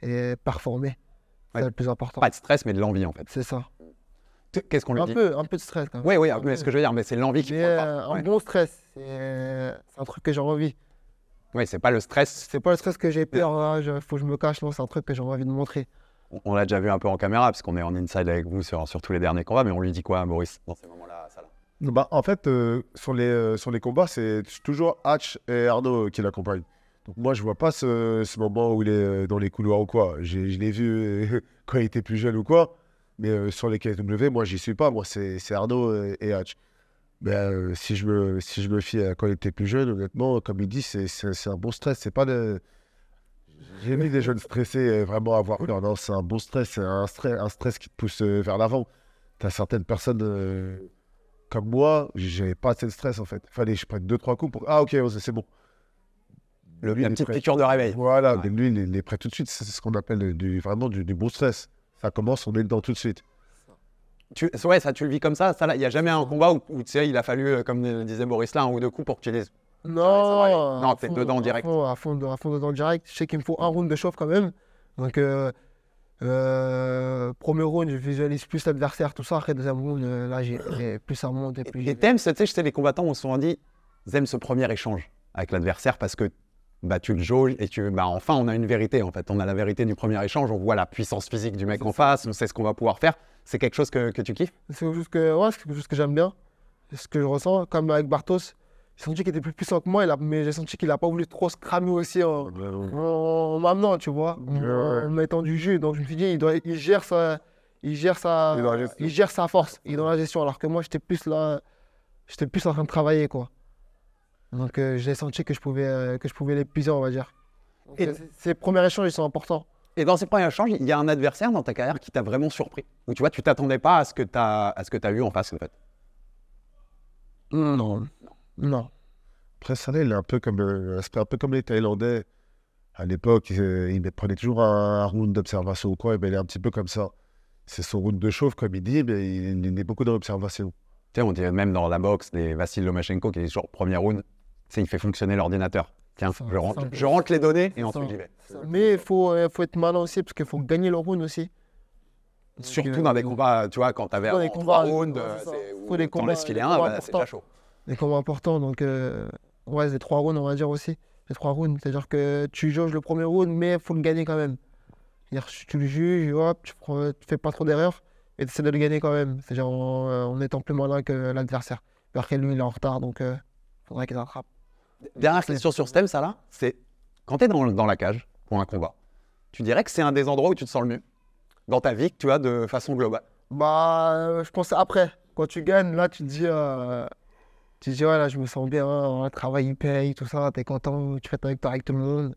et performer. Ouais. C'est le plus important. Pas de stress, mais de l'envie, en fait. C'est ça. Qu'est-ce qu'on lui Un dit peu, un peu de stress quand même. Oui, oui, Un mais peu. ce que je veux dire, mais c'est l'envie qui prend le euh, un bon stress, c'est c'est un truc que j'ai envie. Oui, c'est pas le stress. C'est pas le stress que j'ai peur, il faut que je me cache, non, c'est un truc que j'ai envie de montrer. On- l'a déjà vu un peu en caméra, parce qu'on est en inside avec vous sur, sur tous les derniers combats, mais on lui dit quoi, Maurice, dans ces moments-là ça, là Bah, en fait, euh, sur, les, euh, sur les combats, c'est toujours Hatch et Arnaud qui l'accompagnent. Donc moi, je vois pas ce, moment où il est euh, dans les couloirs ou quoi. Je l'ai vu <laughs> quand il était plus jeune ou quoi. Mais sur les KSW, moi, j'y suis pas. Moi, c'est Arnaud et, et Hatch. Mais si, je me, si je me fie à quand il était plus jeune, honnêtement, comme il dit, c'est un bon stress. C'est pas. J'ai vu des jeunes stressés vraiment avoir peur. Non, c'est un bon stress. C'est un stress, un stress qui te pousse euh, vers l'avant. Tu as certaines personnes... euh, comme moi, j'avais pas assez de stress en fait. Fallait que je prenne deux trois coups pour ah ok c'est bon. Le- La petite piqûre de réveil. Voilà, Ouais. lui il est, il est prêt tout de suite. C'est ce qu'on appelle du, vraiment du, du bon stress. Ça commence, on est dedans tout de suite. Tu, ouais, ça, tu le vis comme ça, il n'y a jamais un combat où, il a fallu, euh, comme disait Boris là, un ou deux coups pour que tu dises. Non. Non, à t'es dedans à direct. fond, À fond, à fond dedans direct. Je sais qu'il me faut un round de chauffe quand même. Donc, euh, euh, premier round, je visualise plus l'adversaire, tout ça. Après, deuxième round, euh, là, j'ai plus ça monte et plus Et t'aimes, tu sais, je sais, les combattants, on se souvent dit, ils aiment ce premier échange avec l'adversaire parce que bah, tu le jauges et tu, bah, enfin, on a une vérité en fait. On a la vérité du premier échange, on voit la puissance physique du mec en face, on sait ce qu'on va pouvoir faire. C'est quelque chose que, que tu kiffes? C'est quelque chose que, ouais, c'est quelque chose que j'aime bien. C'est ce que je ressens. Comme avec Bartos, j'ai senti qu'il était plus puissant que moi, il a- mais j'ai senti qu'il n'a pas voulu trop se cramer aussi en, en, en m'amenant, tu vois, en, en mettant du jus. Donc je me suis dit, il, doit, il, gère, sa, il, gère, sa, Il est dans la gestion. il gère sa force, il est dans la gestion. Alors que moi, j'étais plus là, j'étais plus en train de travailler, quoi. Donc euh, j'ai senti que je pouvais, euh, que je pouvais l'épuiser, on va dire. Donc, Et- euh, ces- premiers échanges, ils sont importants. Et dans ces premiers échanges, il y a un adversaire dans ta carrière qui t'a vraiment surpris. Ou tu vois, tu t'attendais pas à ce que tu as, à ce que as eu en face en fait. Non. Non. Après ça là, il est un peu comme euh, c'est un peu comme les Thaïlandais. À l'époque, euh, il prenait toujours un, un round d'observation ou quoi. Et ben, il est un petit peu comme ça. C'est son round de chauffe, comme il dit, mais il, il est beaucoup dans l'observation. Tu sais, on dirait même dans la boxe, les Vassil Lomachenko qui est toujours premier round, sais, il fait fonctionner l'ordinateur. Tiens, Ça, je rentre, ça. je rentre les données et C'est ensuite j'y vais. Mais il faut, euh, faut être malin aussi, parce qu'il faut gagner le round aussi. Surtout dans des combats, tu vois, quand t'avais Dans des un c'est ça. c'est- Faut des t'en combats- laisses filer des un, combats bah, c'est déjà chaud. Des combats importants, donc euh, ouais, c'est trois rounds, on va dire aussi. Les trois rounds, c'est-à-dire que tu jauges le premier round, mais il faut le gagner quand même. C'est-à-dire que tu le juges, hop, tu, prends, tu fais pas trop d'erreurs, et tu essaies de le gagner quand même. C'est-à-dire en, euh, en étant plus malin que l'adversaire. Après, lui, il est en retard, donc il faudrait qu'il rattrape. Dernière question sur ce thème, ça là, c'est quand tu es dans, dans la cage pour un combat, tu dirais que c'est un des endroits où tu te sens le mieux dans ta vie, tu vois, de façon globale? Bah, euh, je pense après. Quand tu gagnes, là, tu te dis, euh, tu te dis, ouais, là, je me sens bien, hein, le travail, il paye, tout ça, t'es content, tu fais ta victoire avec tout le monde.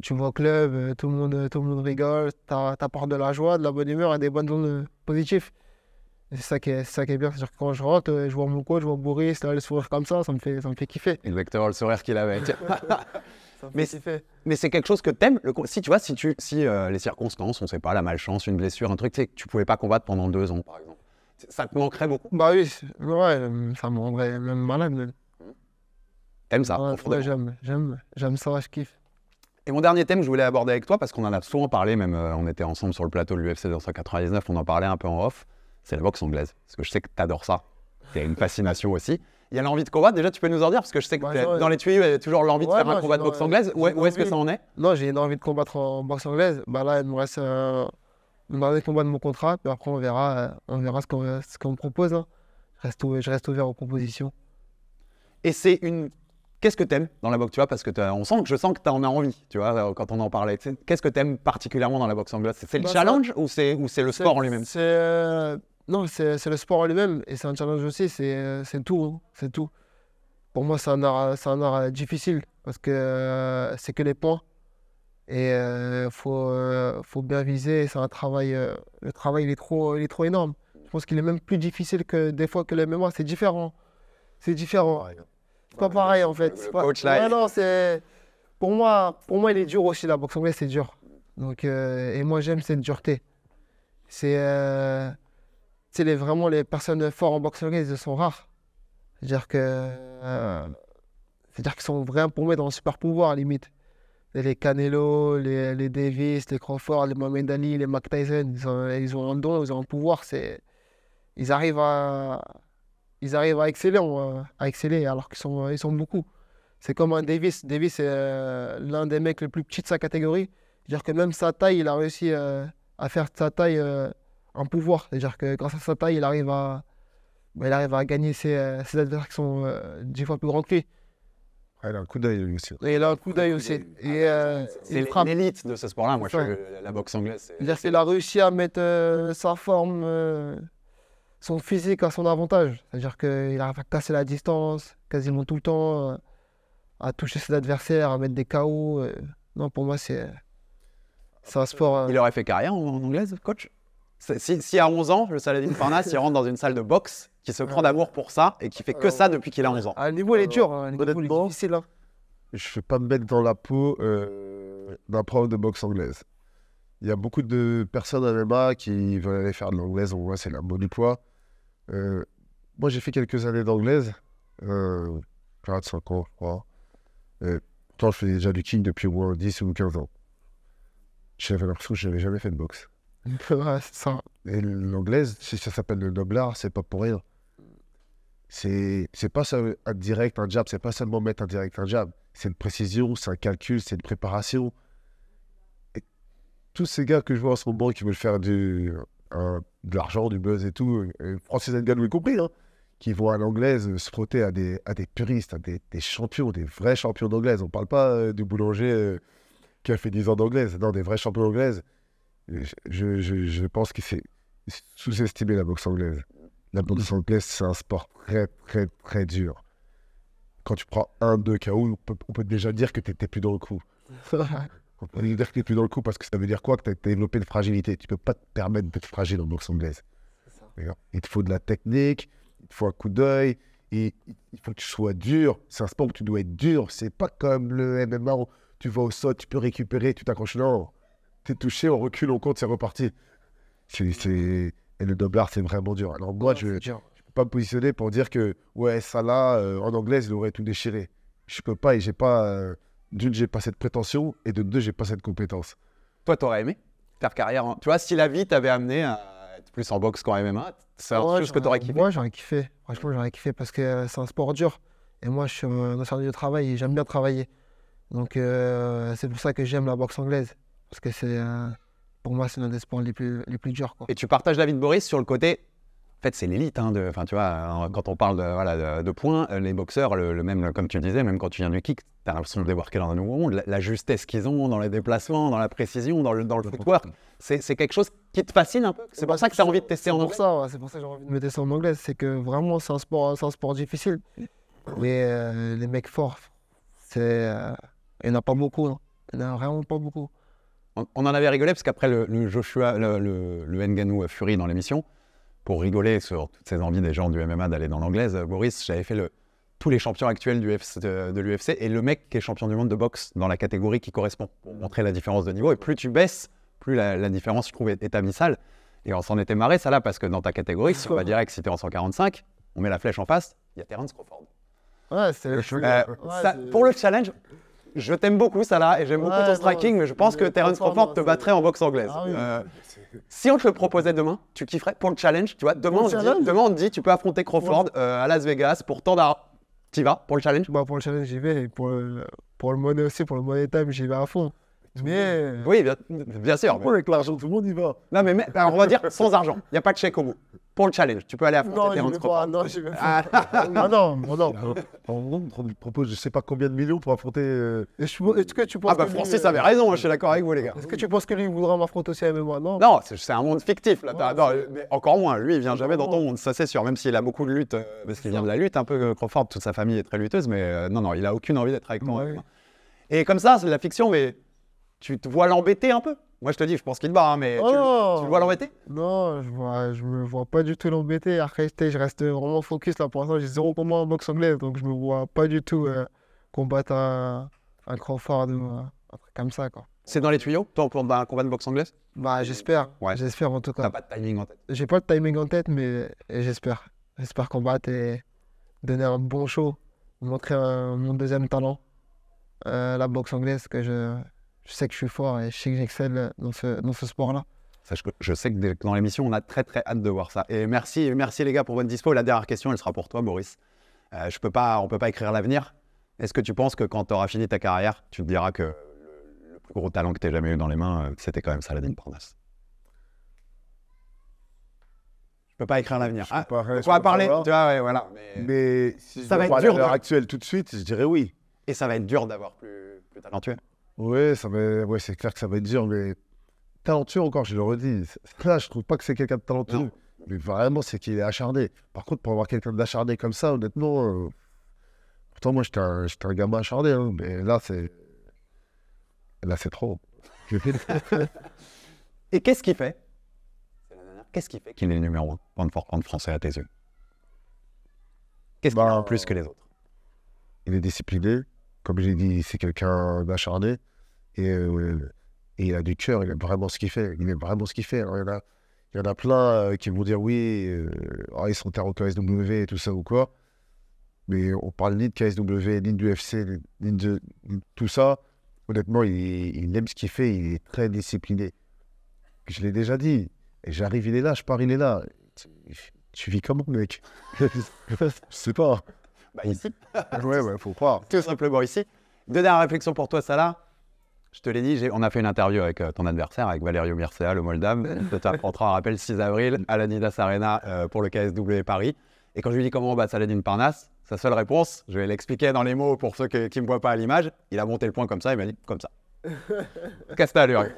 Tu vas au club, euh, tout le monde, tout le monde rigole, t'apportes de la joie, de la bonne humeur et des bonnes ondes euh, positives. C'est ça qui est, ça qui est bien. C'est-à-dire que quand je rentre, euh, je vois mon coach, je vois Boris, là, le sourire comme ça, ça me fait, ça me fait kiffer. Exactement le sourire qu'il avait. <laughs> <laughs> Mais c'est quelque chose que t'aimes. Le... Si tu vois, si, tu, si euh, les circonstances, on sait pas, la malchance, une blessure, un truc, que tu pouvais pas combattre pendant deux ans, par exemple. Ça te manquerait beaucoup. Bah oui, ouais, euh, ça me rendrait même malade. même. T'aimes ça, Ouais, j'aime, j'aime, j'aime ça, je kiffe. Et mon dernier thème, je voulais aborder avec toi parce qu'on en a souvent parlé, même euh, on était ensemble sur le plateau de l'UFC 299, on en parlait un peu en off. C'est la boxe anglaise. Parce que je sais que tu adores ça. Tu une fascination aussi. Il y a l'envie de combattre, déjà tu peux nous en dire parce que je sais que Bah, dans les tuyaux, il y a toujours l'envie de faire un combat de boxe anglaise. Où, est-ce que ça en est? Non, j'ai une envie de combattre en boxe anglaise. Bah là, il me reste un, le dernier combat de mon contrat. Puis après, on verra, euh, on verra ce qu'on qu'on me propose. hein. Je, reste, ou- je reste ouvert aux propositions. Et c'est une. Qu'est-ce que t'aimes dans la boxe, tu vois Parce que on sent que je sens que tu en as envie, tu vois, euh, quand on en parlait. Qu'est-ce que t'aimes particulièrement dans la boxe anglaise? C'est le Bah, challenge ou c'est ou c'est le sport en lui-même? c'est, euh, Non, c'est le sport en lui-même. Et c'est un challenge aussi. C'est c'est tout. hein. C'est tout. Pour moi, c'est un art, c'est un art difficile. Parce que euh, c'est que les points. Et il faut, faut bien viser. C'est un travail. le travail, il est trop, il est trop énorme. Je pense qu'il est même plus difficile que des fois que le MMA. C'est différent. C'est différent. C'est pas pareil en fait. Le C'est pas- coach, là, non, c'est. Pour moi, pour moi, il est dur aussi. La boxe anglaise, c'est dur. Donc, euh, et moi, j'aime cette dureté. C'est. euh, les, vraiment, les personnes fortes en boxe anglaise, elles sont rares. C'est-à-dire que. euh, C'est-à-dire qu'ils sont vraiment pour moi dans le super pouvoir, limite. Les Canelo, les, les Davis, les Crawford, les Mohamed Ali, les Mike Tyson, ils ont, ils ont un don, ils ont un pouvoir. C'est, ils arrivent à, ils arrivent à exceller, à exceller alors qu'ils sont, ils sont beaucoup. C'est comme un Davis. Davis c'est euh, l'un des mecs les plus petits de sa catégorie. C'est-à-dire que même sa taille, il a réussi euh, à faire de sa taille euh, un pouvoir. C'est-à-dire que grâce à sa taille, il arrive à, bah, il arrive à gagner ses, euh, ses adversaires qui sont dix fois plus grands que lui. Ah, il a un coup d'œil lui aussi. Et il a un coup d'œil aussi. Et, euh, C'est il l'élite de ce sport-là. Moi, je Ouais. suis- la boxe anglaise, qu'il a réussi à mettre euh, sa forme, euh, son physique à son avantage. C'est-à-dire qu'il arrive à casser la distance quasiment tout le temps, euh, à toucher ses adversaires, à mettre des KO. euh. Non, pour moi, c'est c'est un sport. euh, Il aurait fait carrière en, en anglaise, coach? Si, si à 11 ans, le Saladin Farnas, il rentre dans une salle de boxe, qui se prend d'amour pour ça et qui fait que ça depuis qu'il a 11 ans. à un niveau, il est dur. hein, à un niveau, est honnêtement, difficile. hein. je ne vais pas me mettre dans la peau euh, d'un prof de boxe anglaise. Il y a beaucoup de personnes à MMA qui veulent aller faire de l'anglaise. On voit, c'est la mode du poids. Euh, moi, j'ai fait quelques années d'anglaise. Euh, 45 ans, je crois. Euh, je fais déjà du king depuis au moins 10 ou 15 ans. J'avais l'impression que je n'avais jamais fait de boxe. <laughs> Ouais, c'est ça. Et l'anglaise, si ça s'appelle le noble art, c'est pas pour rien. C'est pas ça, un direct, un jab, c'est pas seulement mettre un direct, un jab. C'est une précision, c'est un calcul, c'est une préparation. Tous ces gars que je vois en ce moment qui veulent faire du, de l'argent, du buzz et tout, et Francis Ngannou y compris, hein, qui vont à l'anglaise se frotter à des, à des puristes, à des, des champions, des vrais champions d'anglaise. On parle pas euh, du boulanger euh, qui a fait 10 ans d'anglaise, non, des vrais champions d'anglaise. Je, je, pense que c'est sous-estimé la boxe anglaise. La boxe anglaise, c'est un sport très, très, très dur. Quand tu prends un, deux KO, on peut, on peut déjà dire que tu n'étais plus dans le coup. <laughs> On peut dire que tu n'es plus dans le coup parce que ça veut dire quoi? Que tu as développé une fragilité. Tu peux pas te permettre d'être fragile en boxe anglaise. Il te faut de la technique, il te faut un coup d'œil, il faut que tu sois dur. C'est un sport où tu dois être dur. C'est pas comme le MMA où tu vas au sol, tu peux récupérer, tu t'accroches. Non, tu es touché, on recule, on compte, c'est reparti. C'est... Et le double art, c'est vraiment dur. Alors moi, je ne peux pas me positionner pour dire que, ouais, ça là, euh, en anglaise, il aurait tout déchiré. Je peux pas et j'ai pas. euh, D'une, j'ai pas cette prétention, et de deux, j'ai pas cette compétence. Toi, t'aurais aimé faire carrière en... Tu vois, si la vie t'avait amené à être plus en boxe qu'en MMA, c'est une Ouais, chose que t'aurais kiffé? Moi, j'aurais kiffé. Franchement, j'aurais kiffé parce que euh, c'est un sport dur. Et moi, je suis un service de travail et j'aime bien travailler. Donc, euh, c'est pour ça que j'aime la boxe anglaise. Parce que c'est, euh, pour moi, c'est l'un des sports les plus, les plus durs. Quoi. Et tu partages l'avis de Boris sur le côté, En fait, c'est l'élite. Hein, de- enfin, tu vois, quand on parle de, voilà, de, de points, euh, les boxeurs, le, le même, comme tu disais, même quand tu viens du kick, tu as l'impression de débarquer dans un nouveau monde. La, la justesse qu'ils ont dans les déplacements, dans la précision, dans le, dans le footwork, c'est quelque chose qui te fascine un peu. C'est pour ça que tu as envie de tester en anglais. ouais, c'est pour ça que j'ai envie de me tester en anglais. C'est que vraiment, c'est un sport, un sport difficile. Mais euh, les mecs forts, c'est, euh, il n'y en a pas beaucoup. Il n'y en a vraiment pas beaucoup. On, on en avait rigolé parce qu'après le, le Joshua, le, le, le Ngannou Fury dans l'émission, pour rigoler sur toutes ces envies des gens du MMA d'aller dans l'anglaise, euh, Boris, j'avais fait le, tous les champions actuels du de, de l'UFC et le mec qui est champion du monde de boxe dans la catégorie qui correspond pour montrer la différence de niveau. Et plus tu baisses, plus la, la différence, je trouve, est, est abyssale. Et on s'en était marré, ça là, parce que dans ta catégorie, si on va direct, si t'es en 145, on met la flèche en face, il y a Terence Crawford. Ouais, c'est Le. Euh, Ouais, c'est- pour le challenge, je t'aime beaucoup, là, et j'aime beaucoup ton non, striking, mais je pense que Terence Crawford, te battrait en boxe anglaise. Ah oui. Euh, si on te le proposait demain, tu kifferais pour le challenge, tu vois. Demain, on dit, challenge demain, on te dit, tu peux affronter Crawford euh, à Las Vegas pour tant d'argent. T'y vas pour le challenge? Bah, pour le challenge, j'y vais. Et pour le, pour le money aussi, pour le money time, j'y vais à fond. Mais Oui, bien, bien sûr. mais- avec l'argent, tout le monde y va Non, mais, mais- alors, on va dire sans argent. Il n'y a pas de chèque au bout. Pour le challenge, tu peux aller affronter non, vais pas. Non, j'y vais pas. Ah, Ah <laughs> non, non, on te propose je sais pas combien de millions pour affronter. euh, Et je- Est-ce que tu penses ah bah que lui, Francis euh, avait raison, je suis d'accord avec vous les gars. Est-ce que tu penses que lui voudra m'affronter aussi à MMA Non. Non, c'est un monde fictif là. t'as- Ouais, non, c'est- mais encore moins. Lui, il vient jamais dans ton monde, ça c'est sûr. Même s'il a beaucoup de lutte, euh, parce qu'il vient de la lutte un peu. euh, Crawford, toute sa famille est très lutteuse, mais euh, non, non, il a aucune envie d'être avec toi. Ouais. Et comme ça, c'est de la fiction, mais tu te vois l'embêter un peu? Moi, je te dis, je pense qu'il te bat, hein, mais Oh tu, non. tu le vois l'embêter? Non, je vois, je me vois pas du tout l'embêter. Après, je reste vraiment focus là pour l'instant. J'ai zéro combat en boxe anglaise, donc je me vois pas du tout euh, combattre un, un Crawford ou euh, un truc comme ça, quoi. C'est dans les tuyaux, toi, pour un combat de boxe anglaise? Bah, j'espère. Ouais. J'espère en tout T'as cas. pas de timing en tête. J'ai pas le timing en tête, mais j'espère. J'espère combattre et donner un bon show, montrer un- mon deuxième talent, euh, la boxe anglaise, que je, je sais que je suis fort et je sais que j'excelle dans ce, dans ce sport-là. Sache que je sais que dans l'émission, on a très très hâte de voir ça. Et merci, merci les gars pour votre dispo. La dernière question, elle sera pour toi, Boris. Euh, je peux pas, on peut pas écrire l'avenir. Est-ce que tu penses que quand tu auras fini ta carrière, tu te diras que le, le plus gros talent que tu aies jamais eu dans les mains, euh, c'était quand même Saladin Parnasse Je peux pas écrire l'avenir. Ah, on va peux pas parler, tu vois, ouais, voilà. Mais- Mais si Ça je va être dur à l'heure de- actuelle tout de suite, je dirais oui. Et ça va être dur d'avoir plus, plus talentueux. Ouais, ça va... ouais, c'est clair que ça va être dur, mais talentueux encore, je le redis. Là, je trouve pas que c'est quelqu'un de talentueux. Non. Mais vraiment, c'est qu'il est acharné. Par contre, pour avoir quelqu'un d'acharné comme ça, honnêtement, euh, pourtant, moi, j'étais un, un gamin acharné, hein, mais là, c'est. Là, c'est trop. <laughs> Et qu'est-ce qui fait? Qu'est-ce qui fait qu'il est numéro 1 pound for pound français à tes yeux? Qu'est-ce qu'il a Bah, en plus que les autres? il est discipliné. Comme j'ai dit, c'est quelqu'un d'acharné. Et, euh, et il a du cœur, il aime vraiment ce qu'il fait. Il aime vraiment ce qu'il fait. Il, y en a, il y en a plein euh, qui vont dire oui, euh, ah, ils sont terres au KSW et tout ça ou quoi. Mais on parle ni de KSW, ni de UFC, ni- de, tout ça. Honnêtement, il, aime ce qu'il fait, il est très discipliné. Je l'ai déjà dit. J'arrive, il est là, je pars, il est là. Tu, tu vis comment, mec? <laughs> Je sais pas. Bah ici. <laughs> Ouais, ouais, faut croire. tout simplement ici. Deux dernières réflexions pour toi, Salah. Je te l'ai dit, on a fait une interview avec euh, ton adversaire, avec Valerio Mircea, le Moldave. <laughs> Tu t'affronteras, on rappelle, 6 avril à l'Adidas Arena euh, pour le KSW Paris. Et quand je lui dis comment on bat Saladin Parnasse, sa seule réponse, je vais l'expliquer dans les mots pour ceux que- qui ne me voient pas à l'image, il a monté le point comme ça, il m'a dit comme ça. À lui raconter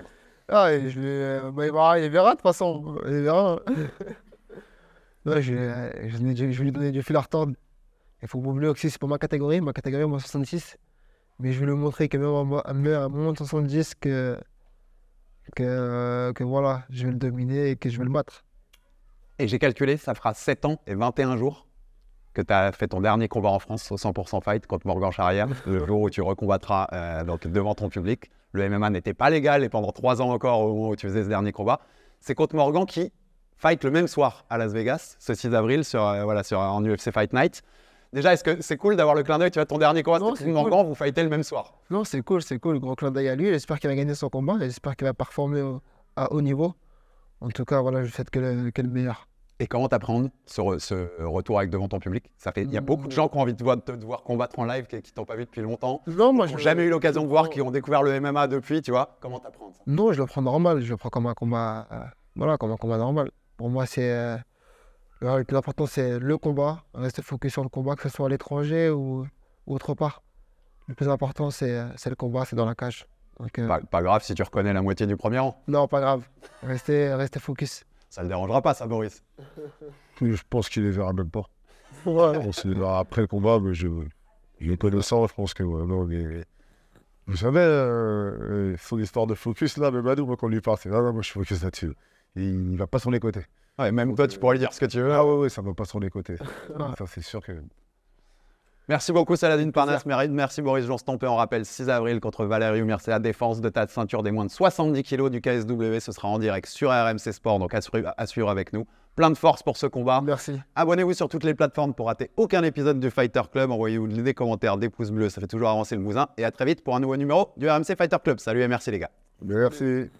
Ah, et je l'ai- euh, bah, il, verra, il verra de toute façon. Il verra. <laughs> Ouais, je, je, lui donner du fil à retordre. Il faut oublier aussi, c'est pas ma catégorie. Ma catégorie, moi, 66. Mais je vais lui montrer que même à, à, moins de 70, que, que, euh, que voilà, je vais le dominer et que je vais le battre. Et j'ai calculé, ça fera 7 ans et 21 jours que tu as fait ton dernier combat en France au 100% fight contre Morgan Charrière, le <laughs> jour où tu recombattras euh, donc devant ton public. Le MMA n'était pas légal et pendant 3 ans encore au moment où tu faisais ce dernier combat. C'est contre Morgan qui fight le même soir à Las Vegas, ce 6 avril, sur, euh, voilà, sur, en UFC Fight Night. Déjà, est-ce que c'est cool d'avoir le clin d'œil Tu vois, ton dernier combat, c'était Morgan, vous fightez le même soir. Non, c'est cool, c'est cool. Gros clin d'œil à lui. J'espère qu'il va gagner son combat. J'espère qu'il va performer au- à haut niveau. En tout cas, voilà, je souhaite que le, que le meilleur. Et comment t'apprendre ce, re- ce retour avec devant ton public? Ça fait, Il y a beaucoup de gens qui ont envie de te voir, de te voir combattre en live, qui, qui t'ont pas vu depuis longtemps. Non, moi, qui n'ont jamais eu l'occasion de voir, qui ont découvert le MMA depuis, tu vois. Comment t'apprendre Non, je le prends normal. Je le prends comme un combat, euh, voilà, comme un combat normal. Pour moi, c'est euh, le plus important, c'est le combat. Rester focus sur le combat, que ce soit à l'étranger ou, ou autre part. Le plus important, c'est c'est le combat, c'est dans la cage. Donc, euh, Pas, pas grave si tu reconnais la moitié du premier rang. non, pas grave. Restez, restez focus. Ça le dérangera pas, ça, Boris. Je pense qu'il les verra même pas. <laughs> Ouais. On se les verra après le combat, mais je, je connaissant, je pense que ouais, non, mais- Vous savez, euh, euh, son histoire de focus là, même Madou, moi, quand on lui parle, c'est non, non, moi je suis focus là-dessus. Il va pas sur les côtés. Ouais, même toi, tu pourrais lui dire ce que tu veux. Ah ouais, ouais, ça va pas sur les côtés. <laughs> ça, c'est sûr que. Merci beaucoup Saladin Parnasse, Méride. Merci Boris Jourstampé. On rappelle 6 avril contre Valériu Mircea, défense de ta ceinture des moins de 70 kg du KSW. Ce sera en direct sur RMC Sport, donc à suivre, à suivre avec nous. Plein de force pour ce combat. Merci. Abonnez-vous sur toutes les plateformes pour rater aucun épisode du Fighter Club. Envoyez-vous des commentaires, des pouces bleus, ça fait toujours avancer le bousin. Et à très vite pour un nouveau numéro du RMC Fighter Club. Salut et merci les gars. Merci.